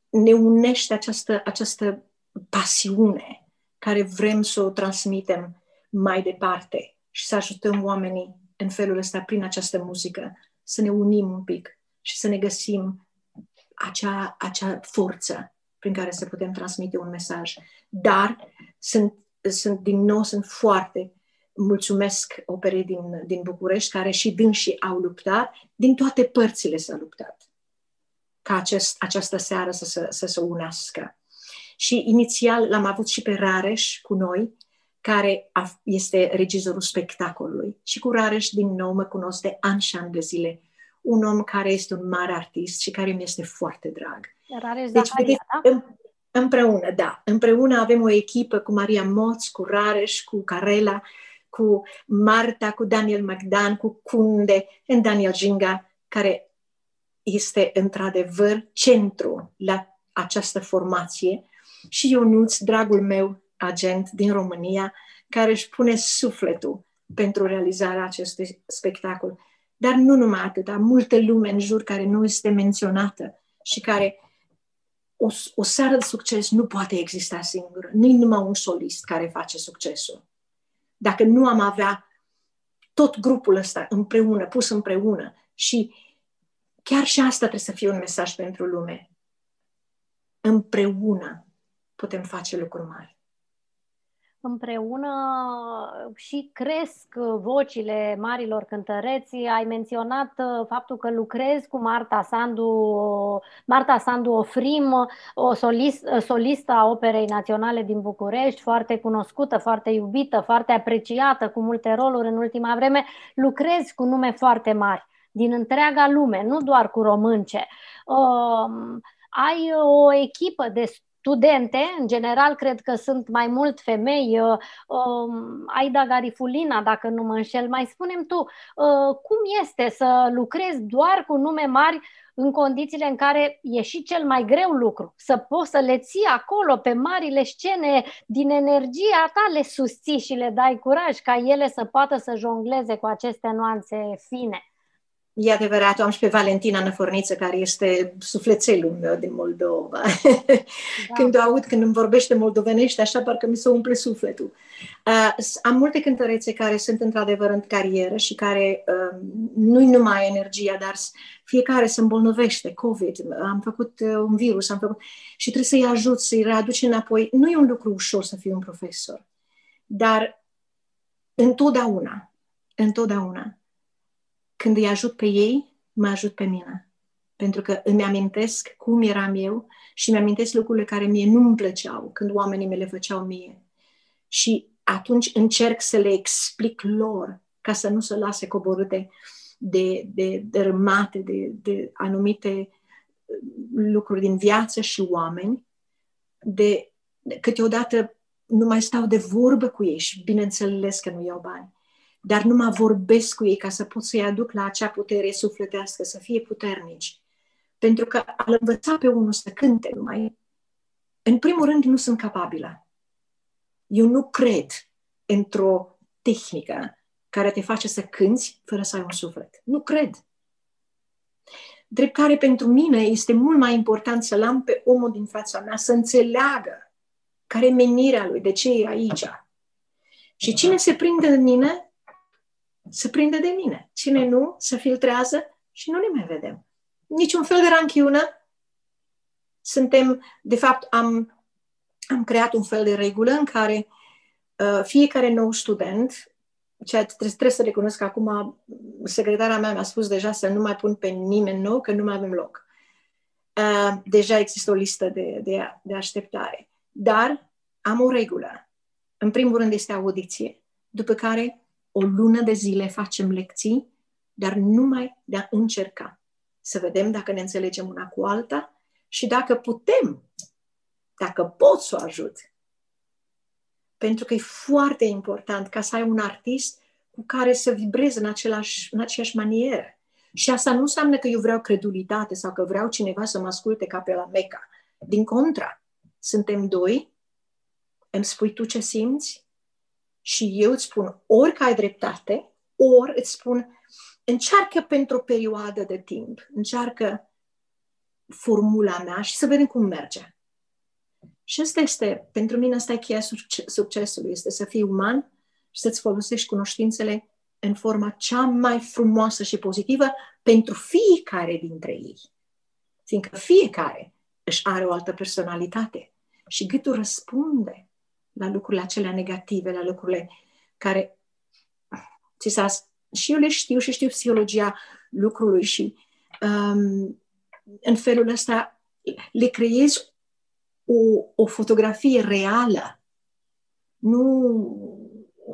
ne unește această, această pasiune care vrem să o transmitem mai departe și să ajutăm oamenii în felul ăsta, prin această muzică, să ne unim un pic și să ne găsim acea, acea forță prin care să putem transmite un mesaj. Dar sunt, sunt din nou, sunt foarte mulțumesc operei din, din București, care și dânsii au luptat, din toate părțile s-a luptat ca acest, această seară să, să, să se unească. Și inițial l-am avut și pe Rareș cu noi, care a, este regizorul spectacolului. Și cu Rareș, din nou, mă cunosc de ani și ani de zile. Un om care este un mare artist și care mi este foarte drag. Rareș deci, Zaharia, da? Împreună, da. Împreună avem o echipă cu Maria Moț, cu Rareș, cu Carela, cu Marta, cu Daniel Magdan, cu Kunde, în Daniel Ginga, care este într-adevăr centru la această formație și Ionuț, dragul meu agent din România, care își pune sufletul pentru realizarea acestui spectacol. Dar nu numai atât, am multe lume în jur care nu este menționată și care o, o seară de succes nu poate exista singură. Nu numai un solist care face succesul. Dacă nu am avea tot grupul ăsta împreună, pus împreună și chiar și asta trebuie să fie un mesaj pentru lume. Împreună putem face lucruri mari împreună și cresc vocile marilor cântăreți. Ai menționat uh, faptul că lucrezi cu Marta Sandu, Marta Sandu Ofrim, o solist, uh, solistă a Operei Naționale din București, foarte cunoscută, foarte iubită, foarte apreciată, cu multe roluri în ultima vreme. Lucrezi cu nume foarte mari din întreaga lume, nu doar cu românce. Uh, ai o echipă de studente, în general cred că sunt mai mult femei, uh, um, Aida Garifulina, dacă nu mă înșel, mai spunem tu, uh, cum este să lucrezi doar cu nume mari în condițiile în care e și cel mai greu lucru, să poți să le ții acolo pe marile scene din energia ta, le susții și le dai curaj ca ele să poată să jongleze cu aceste nuanțe fine. E adevărat, am și pe Valentina Năforniță, care este sufletelul meu din Moldova. Da. când o aud, când îmi vorbește moldovenește, așa parcă mi se umple sufletul. Uh, am multe cântărețe care sunt într-adevăr în carieră și care uh, nu-i numai energia, dar fiecare se îmbolnăvește, COVID, am făcut uh, un virus, am făcut... și trebuie să-i ajut, să-i readuce înapoi. Nu e un lucru ușor să fii un profesor, dar întotdeauna, întotdeauna, când îi ajut pe ei, mă ajut pe mine. Pentru că îmi amintesc cum eram eu și îmi amintesc lucrurile care mie nu îmi plăceau când oamenii me le făceau mie. Și atunci încerc să le explic lor ca să nu se lase coborâte de, de dărâmate, de, de anumite uh, lucruri din viață și oameni, de, de câteodată nu mai stau de vorbă cu ei și bineînțeles că nu iau bani dar nu mă vorbesc cu ei ca să pot să-i aduc la acea putere sufletească, să fie puternici. Pentru că al învăța pe unul să cânte numai, în primul rând nu sunt capabilă. Eu nu cred într-o tehnică care te face să cânți fără să ai un suflet. Nu cred. Drept care pentru mine este mult mai important să-l am pe omul din fața mea să înțeleagă care e menirea lui, de ce e aici. Și cine se prinde în mine, se prinde de mine. Cine nu, se filtrează și nu ne mai vedem. Niciun fel de ranchiună. Suntem, de fapt, am, am creat un fel de regulă în care uh, fiecare nou student, ceea ce trebuie, trebuie să recunosc că acum secretara mea mi-a spus deja să nu mai pun pe nimeni nou, că nu mai avem loc. Uh, deja există o listă de, de, de așteptare. Dar am o regulă. În primul rând este audiție, după care o lună de zile facem lecții, dar numai de a încerca. Să vedem dacă ne înțelegem una cu alta și dacă putem, dacă pot să o ajut. Pentru că e foarte important ca să ai un artist cu care să vibrezi în, același, în aceeași manieră. Și asta nu înseamnă că eu vreau credulitate sau că vreau cineva să mă asculte ca pe la Meca. Din contra, suntem doi, îmi spui tu ce simți și eu îți spun ori că ai dreptate, ori îți spun încearcă pentru o perioadă de timp, încearcă formula mea și să vedem cum merge. Și asta este, pentru mine, asta e cheia succesului, este să fii uman și să-ți folosești cunoștințele în forma cea mai frumoasă și pozitivă pentru fiecare dintre ei. Fiindcă fiecare își are o altă personalitate și gâtul răspunde la lucrurile acelea negative, la lucrurile care ți s-a... Și eu le știu și știu psihologia lucrului și um, în felul ăsta le creezi o, o fotografie reală. Nu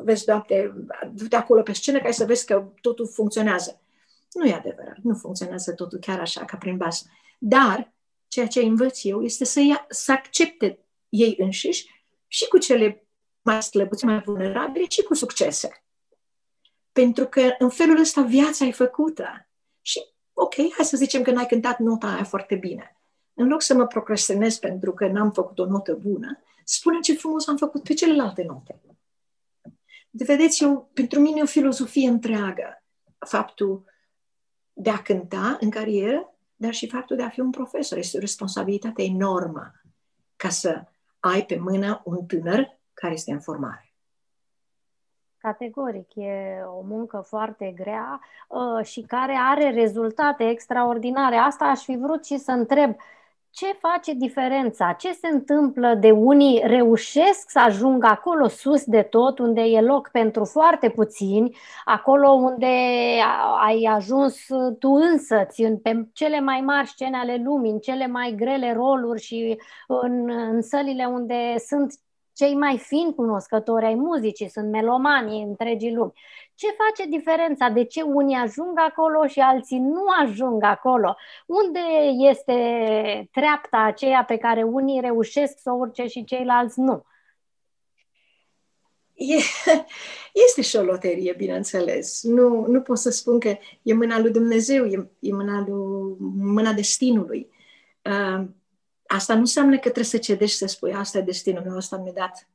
vezi, Doamne, du-te acolo pe scenă ca să vezi că totul funcționează. Nu e adevărat, nu funcționează totul chiar așa, ca prin bas. Dar ceea ce învăț eu este să, ia, să accepte ei înșiși și cu cele mai slăbuți, mai vulnerabile și cu succese. Pentru că în felul ăsta viața e făcută. Și ok, hai să zicem că n-ai cântat nota aia foarte bine. În loc să mă procrastinez pentru că n-am făcut o notă bună, spune ce frumos am făcut pe celelalte note. De vedeți, eu, pentru mine e o filozofie întreagă faptul de a cânta în carieră, dar și faptul de a fi un profesor. Este o responsabilitate enormă ca să ai pe mână un tânăr care este în formare. Categoric, e o muncă foarte grea uh, și care are rezultate extraordinare. Asta aș fi vrut și să întreb. Uh, ce face diferența? Ce se întâmplă de unii reușesc să ajungă acolo sus de tot, unde e loc pentru foarte puțini, acolo unde ai ajuns tu însă, pe cele mai mari scene ale lumii, în cele mai grele roluri și în, în sălile unde sunt cei mai fini cunoscători ai muzicii, sunt melomanii întregii lumi. Ce face diferența? De ce unii ajung acolo și alții nu ajung acolo? Unde este treapta aceea pe care unii reușesc să urce și ceilalți nu? E, este și o loterie, bineînțeles. Nu, nu pot să spun că e mâna lui Dumnezeu, e, e mâna, lui, mâna destinului. Uh, asta nu înseamnă că trebuie să cedești să spui asta e destinul meu, asta mi-a dat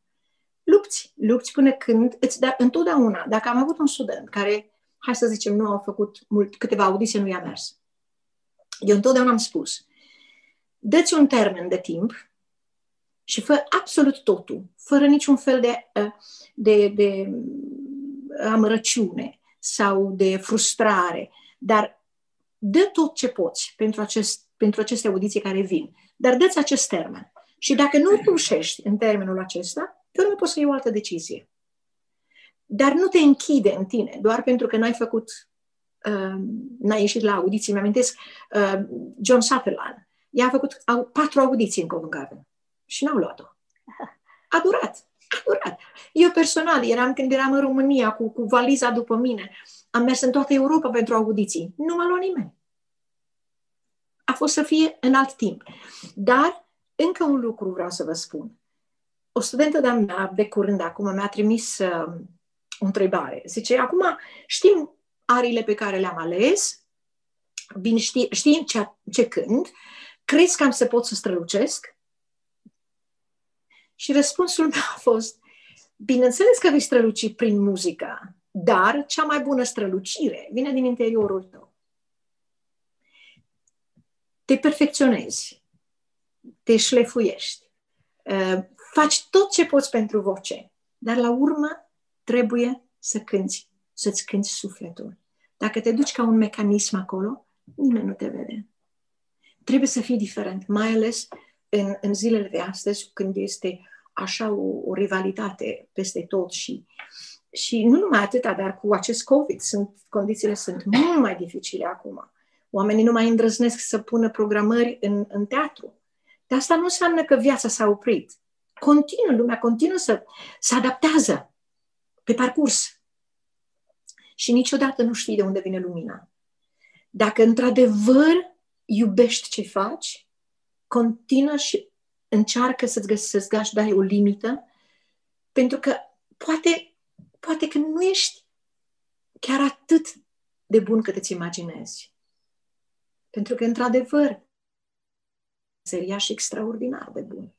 lupți, lupți până când îți da întotdeauna, dacă am avut un student care, hai să zicem, nu a făcut mult, câteva audiții, nu i-a mers. Eu întotdeauna am spus, dă-ți un termen de timp și fă absolut totul, fără niciun fel de, uh, de, de amărăciune sau de frustrare, dar dă tot ce poți pentru, acest, pentru aceste audiții care vin, dar dă-ți acest termen. Și dacă nu reușești în termenul acesta, pe urmă poți să iei o altă decizie. Dar nu te închide în tine, doar pentru că n-ai făcut, uh, n-ai ieșit la audiții. Mi-amintesc uh, John Sutherland. Ea a făcut au, patru audiții în Covent Garden și n-au luat-o. A durat. A durat. Eu personal eram când eram în România cu, cu valiza după mine. Am mers în toată Europa pentru audiții. Nu m-a luat nimeni. A fost să fie în alt timp. Dar încă un lucru vreau să vă spun o studentă de-a mea, de curând acum, mi-a trimis uh, o întrebare. Zice, acum știm arile pe care le-am ales, bine știi, știm ce, ce cânt, crezi că am să pot să strălucesc? Și răspunsul meu a fost, bineînțeles că vei străluci prin muzică, dar cea mai bună strălucire vine din interiorul tău. Te perfecționezi, te șlefuiești, uh, faci tot ce poți pentru voce, dar la urmă trebuie să cânti, să-ți cânti sufletul. Dacă te duci ca un mecanism acolo, nimeni nu te vede. Trebuie să fii diferent, mai ales în, în zilele de astăzi, când este așa o, o rivalitate peste tot și, și nu numai atâta, dar cu acest COVID, sunt, condițiile sunt mult mai dificile acum. Oamenii nu mai îndrăznesc să pună programări în, în teatru. Dar asta nu înseamnă că viața s-a oprit continuă, lumea continuă să se adaptează pe parcurs. Și niciodată nu știi de unde vine lumina. Dacă într-adevăr iubești ce faci, continuă și încearcă să-ți, găsești, să-ți dai o limită, pentru că poate, poate că nu ești chiar atât de bun cât îți imaginezi. Pentru că, într-adevăr, seria și extraordinar de bun.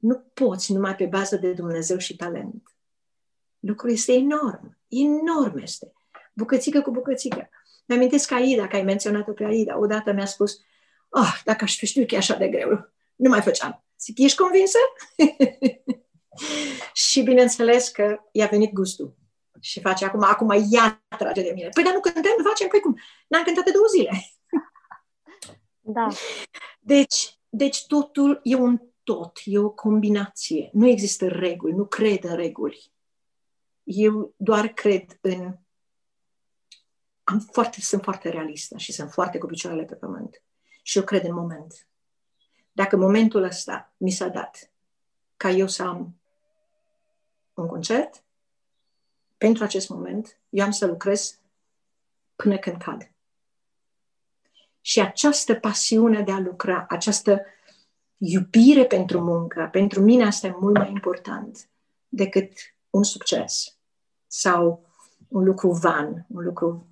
Nu poți numai pe bază de Dumnezeu și talent. Lucrul este enorm. Enorm este. Bucățică cu bucățică. Mi-amintesc Aida, că ai menționat-o pe Aida. Odată mi-a spus, oh, dacă aș fi știut că e așa de greu, nu mai făceam. Zic, ești convinsă? și bineînțeles că i-a venit gustul. Și face acum, acum ea trage de mine. Păi dar nu cântăm, nu facem, păi cum? N-am cântat de două zile. Da. Deci, deci totul e un tot, e o combinație. Nu există reguli, nu cred în reguli. Eu doar cred în... Am foarte, sunt foarte realistă și sunt foarte cu picioarele pe pământ. Și eu cred în moment. Dacă momentul ăsta mi s-a dat ca eu să am un concert, pentru acest moment, eu am să lucrez până când cad. Și această pasiune de a lucra, această iubire pentru muncă, pentru mine asta e mult mai important decât un succes sau un lucru van, un lucru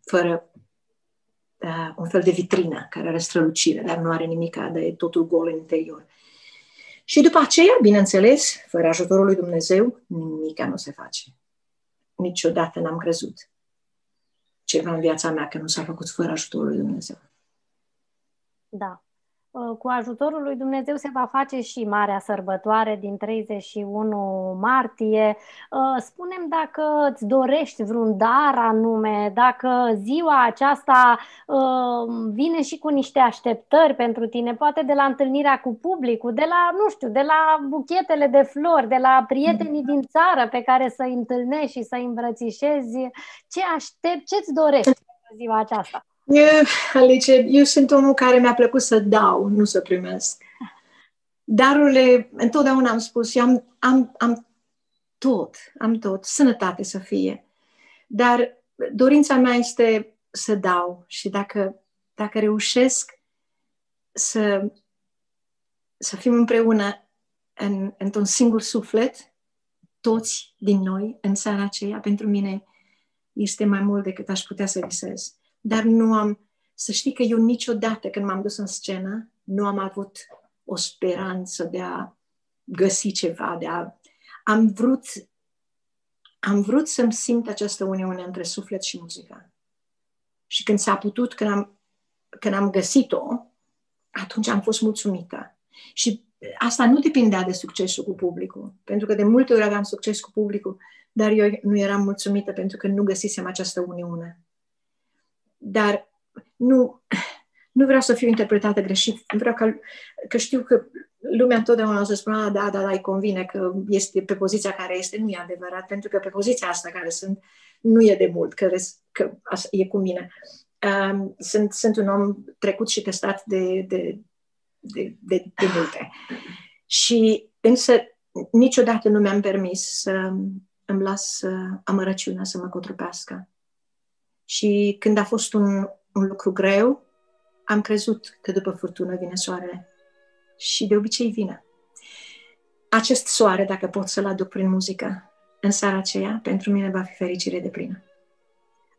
fără uh, un fel de vitrină care are strălucire, dar nu are nimic, de totul gol în interior. Și după aceea, bineînțeles, fără ajutorul lui Dumnezeu, nimic nu se face. Niciodată n-am crezut ceva în viața mea că nu s-a făcut fără ajutorul lui Dumnezeu. Da. Uh, cu ajutorul lui Dumnezeu se va face și Marea Sărbătoare din 31 martie. Uh, spunem dacă îți dorești vreun dar anume, dacă ziua aceasta uh, vine și cu niște așteptări pentru tine, poate de la întâlnirea cu publicul, de la, nu știu, de la buchetele de flori, de la prietenii din țară pe care să-i întâlnești și să-i îmbrățișezi. Ce aștept, ce-ți dorești pentru ziua aceasta? Eu, Alice, eu sunt omul care mi-a plăcut să dau, nu să primesc. Darurile, întotdeauna am spus, eu am, am, am tot, am tot, sănătate să fie. Dar dorința mea este să dau și dacă, dacă reușesc să, să fim împreună în, într-un singur suflet, toți din noi, în seara aceea, pentru mine este mai mult decât aș putea să visez dar nu am, să știi că eu niciodată când m-am dus în scenă, nu am avut o speranță de a găsi ceva, de a... Am vrut, am vrut să-mi simt această uniune între suflet și muzică. Și când s-a putut, când am, când am găsit-o, atunci am fost mulțumită. Și asta nu depindea de succesul cu publicul, pentru că de multe ori aveam succes cu publicul, dar eu nu eram mulțumită pentru că nu găsisem această uniune dar nu, nu vreau să fiu interpretată greșit. Vreau că, că știu că lumea întotdeauna o să spună, ah, da, da, da, îi convine că este pe poziția care este. Nu e adevărat, pentru că pe poziția asta care sunt, nu e de mult, că, că e cu mine. Um, sunt, sunt un om trecut și testat de, de, de, de, de multe. Și însă niciodată nu mi-am permis să îmi las uh, amărăciunea să mă cotrupească. Și când a fost un, un lucru greu, am crezut că după furtună vine soarele. Și de obicei vine. Acest soare, dacă pot să-l aduc prin muzică, în seara aceea, pentru mine va fi fericire de plină.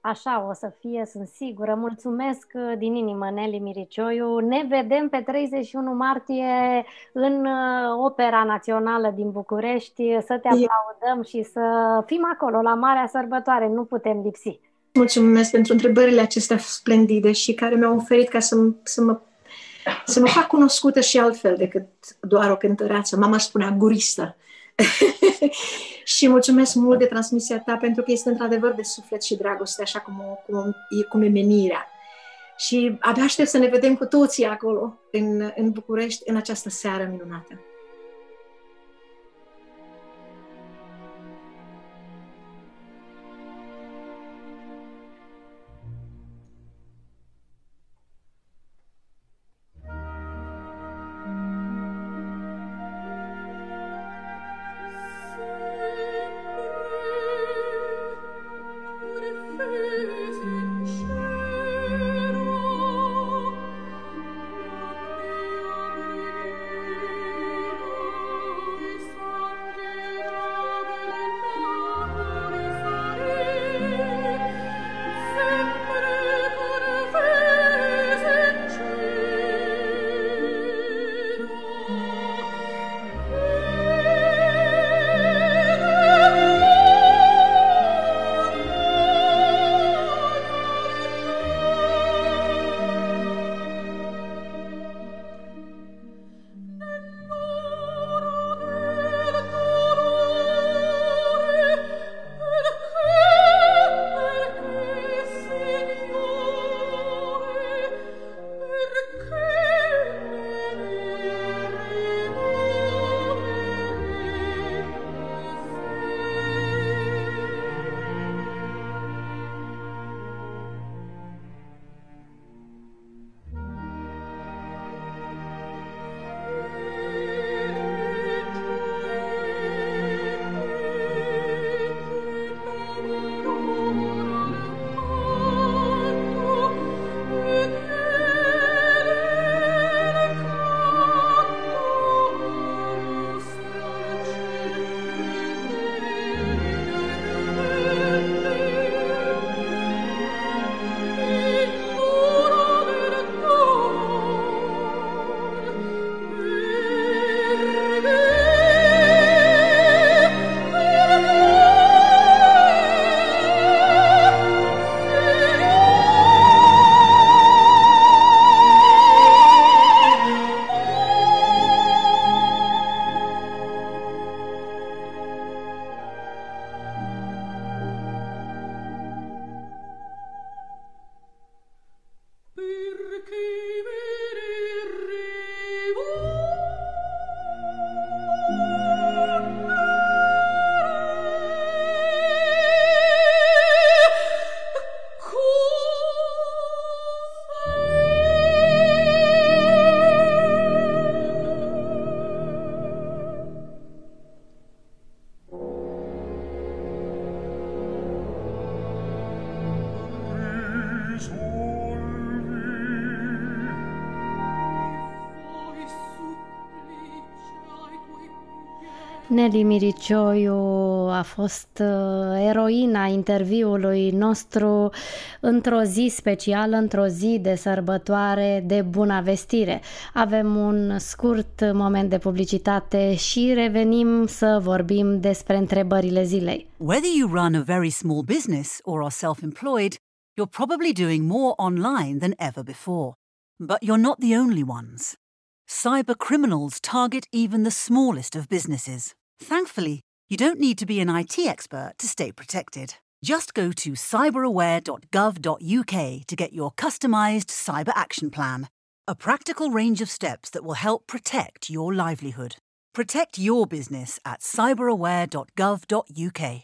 Așa o să fie, sunt sigură. Mulțumesc uh, din inimă, Nelly Miricioiu. Ne vedem pe 31 martie în uh, Opera Națională din București. Să te aplaudăm și să fim acolo la Marea Sărbătoare. Nu putem lipsi. Mulțumesc pentru întrebările acestea splendide și care mi-au oferit ca să, să, mă, să mă fac cunoscută și altfel decât doar o cântăreață. Mama spunea guristă. și mulțumesc mult de transmisia ta pentru că este într-adevăr de suflet și dragoste, așa cum, cum, e, cum e menirea. Și abia aștept să ne vedem cu toții acolo, în, în București, în această seară minunată. Nelly Miricioiu a fost uh, eroina interviului nostru într-o zi specială, într-o zi de sărbătoare de bună vestire. Avem un scurt moment de publicitate și revenim să vorbim despre întrebările zilei. Whether you run a very small business or are self-employed, you're probably doing more online than ever before. But you're not the only ones. Cyber criminals target even the smallest of businesses. Thankfully, you don't need to be an IT expert to stay protected. Just go to cyberaware.gov.uk to get your customised cyber action plan, a practical range of steps that will help protect your livelihood. Protect your business at cyberaware.gov.uk.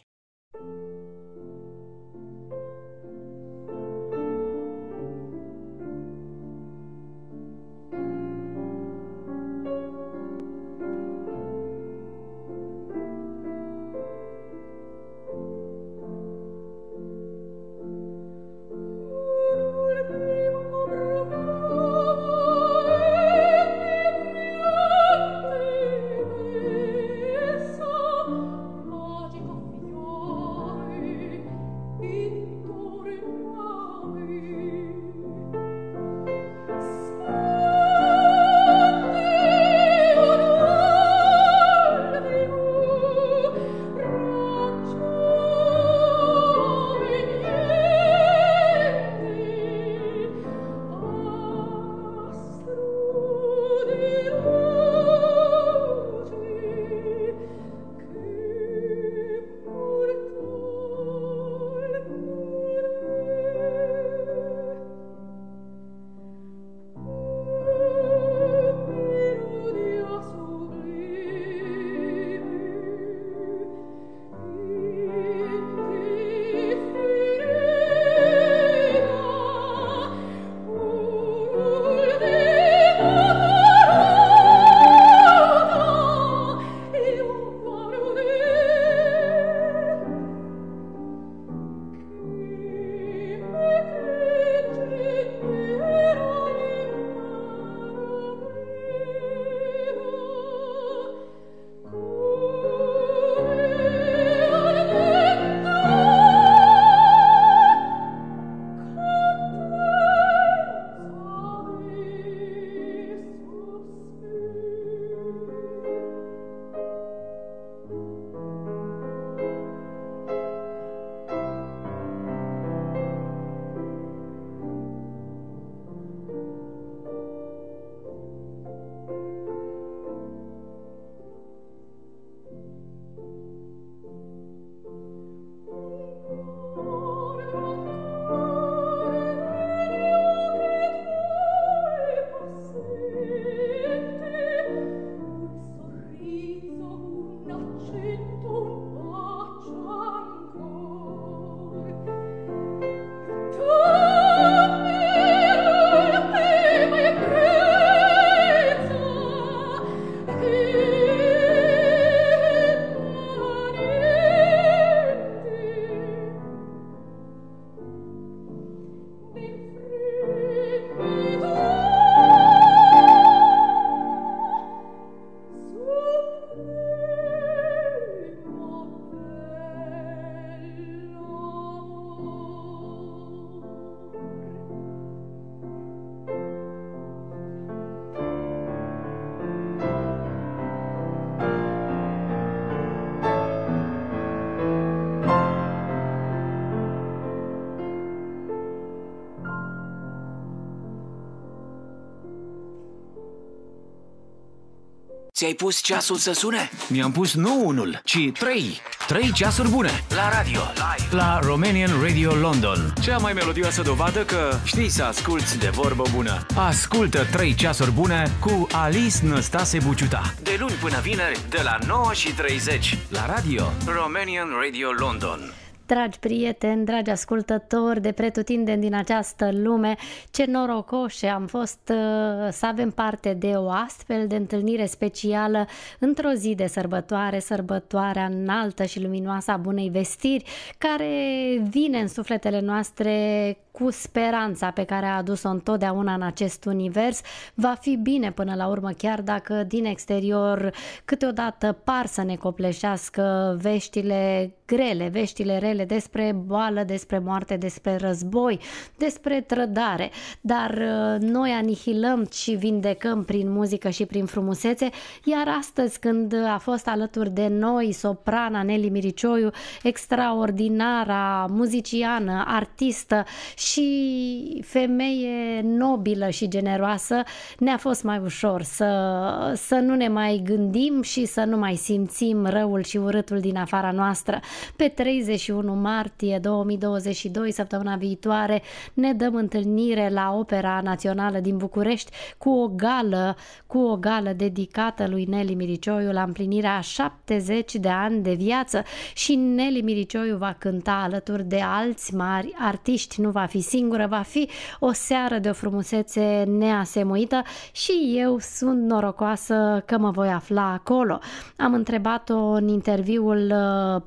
Ți-ai pus ceasul să sune? Mi-am pus nu unul, ci trei. Trei ceasuri bune. La radio, live. La Romanian Radio London. Cea mai melodioasă dovadă că știi să asculti de vorbă bună. Ascultă trei ceasuri bune cu Alice Năstase Buciuta. De luni până vineri, de la 9 și 30. La radio, Romanian Radio London. Dragi prieteni, dragi ascultători de pretutindeni din această lume, ce norocoșe am fost uh, să avem parte de o astfel de întâlnire specială într-o zi de sărbătoare, sărbătoarea înaltă și luminoasă a bunei vestiri, care vine în sufletele noastre cu speranța pe care a adus-o întotdeauna în acest univers, va fi bine până la urmă, chiar dacă din exterior câteodată par să ne copleșească veștile grele, veștile rele despre boală, despre moarte, despre război, despre trădare, dar uh, noi anihilăm și vindecăm prin muzică și prin frumusețe, iar astăzi când a fost alături de noi soprana Nelly Miricioiu, extraordinara muziciană, artistă și femeie nobilă și generoasă, ne-a fost mai ușor să, să nu ne mai gândim și să nu mai simțim răul și urâtul din afara noastră. Pe 31 martie 2022, săptămâna viitoare, ne dăm întâlnire la Opera Națională din București cu o gală, cu o gală dedicată lui Nelly Miricioiu la împlinirea 70 de ani de viață și Nelly Miricioiu va cânta alături de alți mari artiști, nu va fi singură, va fi o seară de o frumusețe neasemuită și eu sunt norocoasă că mă voi afla acolo. Am întrebat-o în interviul,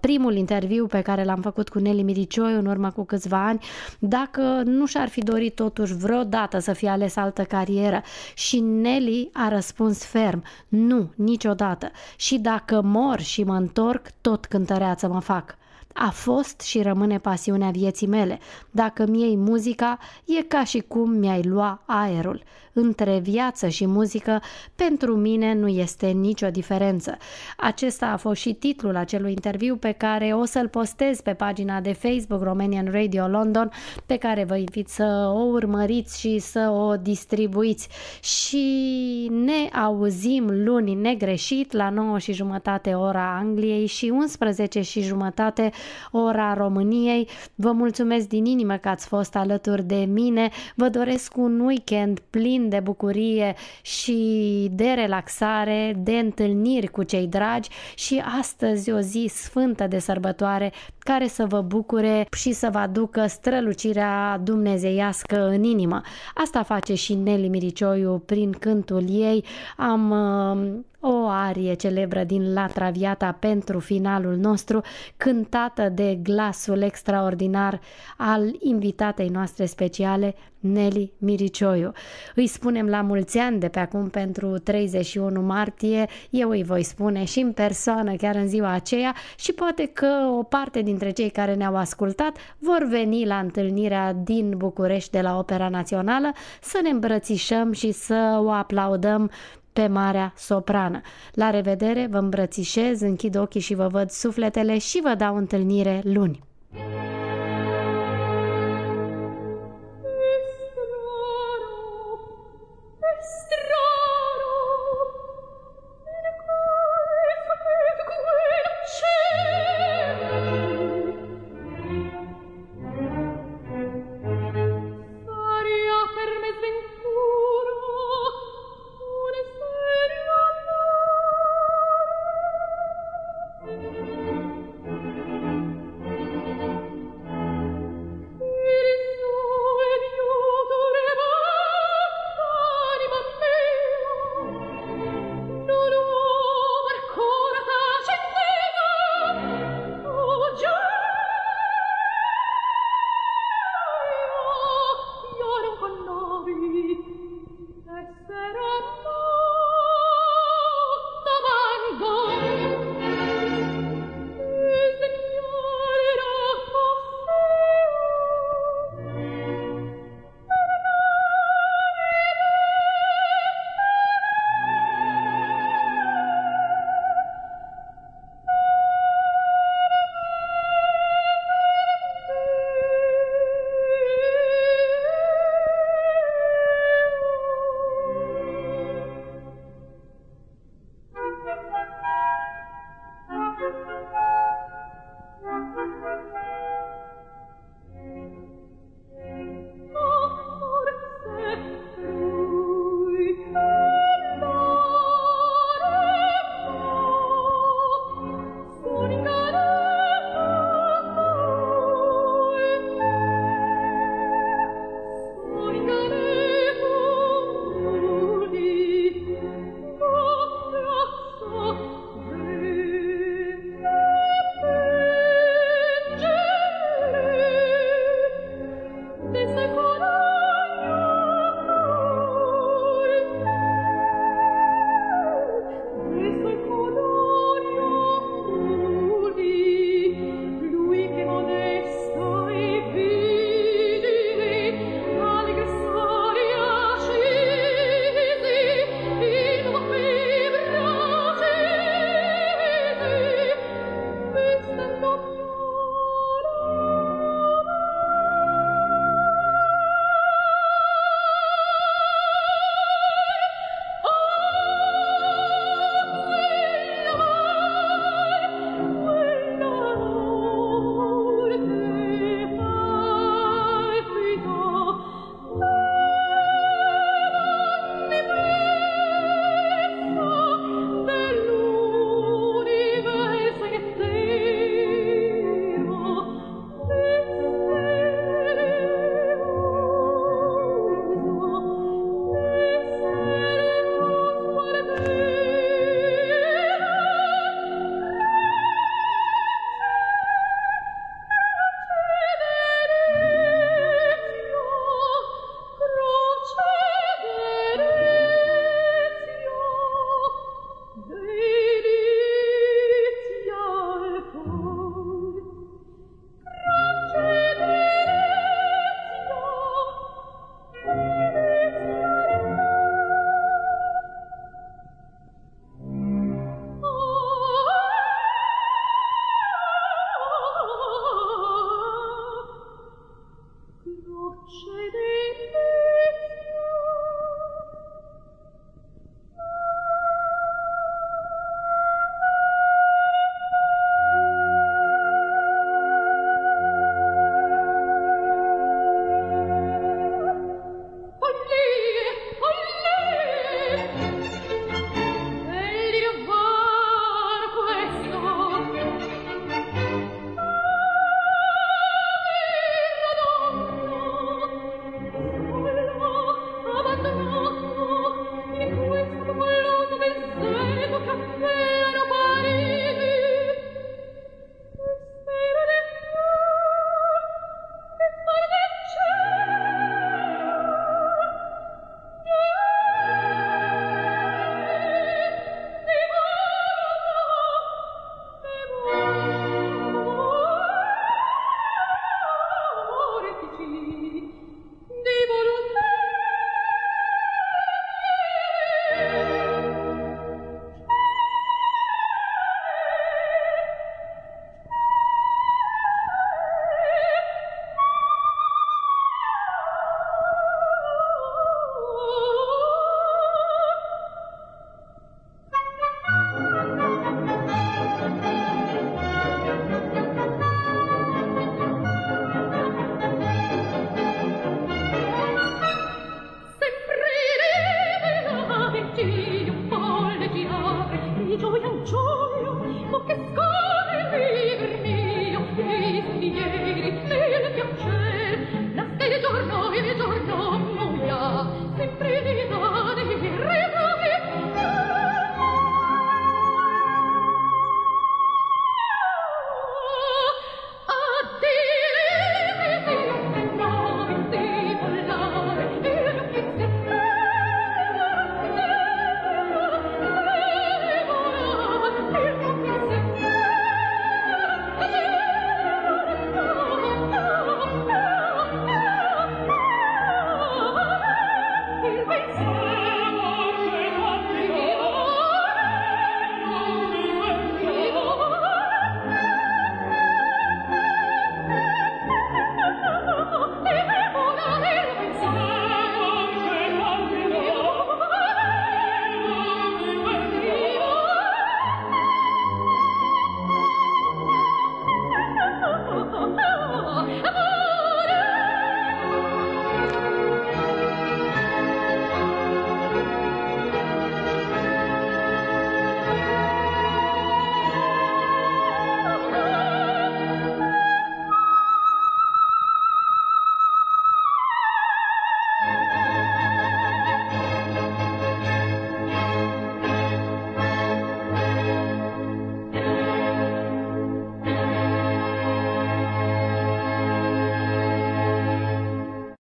primul interviu pe care l-am făcut cu Nelly Miricioiu în urmă cu câțiva ani, dacă nu și-ar fi dorit totuși vreodată să fie ales altă carieră și Nelly a răspuns ferm, nu, niciodată. Și dacă mor și mă întorc, tot cântăreață mă fac. A fost și rămâne pasiunea vieții mele. Dacă mi iei muzica, e ca și cum mi-ai lua aerul. Între viață și muzică, pentru mine nu este nicio diferență. Acesta a fost și titlul acelui interviu pe care o să-l postez pe pagina de Facebook Romanian Radio London, pe care vă invit să o urmăriți și să o distribuiți. Și ne auzim luni negreșit la 9 și jumătate ora Angliei și 11 și jumătate ora României. Vă mulțumesc din inimă că ați fost alături de mine. Vă doresc un weekend plin de bucurie și de relaxare, de întâlniri cu cei dragi și astăzi o zi sfântă de sărbătoare care să vă bucure și să vă aducă strălucirea dumnezeiască în inimă. Asta face și Nelly Miricioiu prin cântul ei. Am uh, o arie celebră din La Traviata pentru finalul nostru, cântată de glasul extraordinar al invitatei noastre speciale, Nelly Miricioiu. Îi spunem la mulți ani de pe acum pentru 31 martie, eu îi voi spune și în persoană chiar în ziua aceea și poate că o parte dintre cei care ne-au ascultat vor veni la întâlnirea din București de la Opera Națională să ne îmbrățișăm și să o aplaudăm pe Marea Soprană. La revedere, vă îmbrățișez, închid ochii și vă văd sufletele și vă dau întâlnire luni.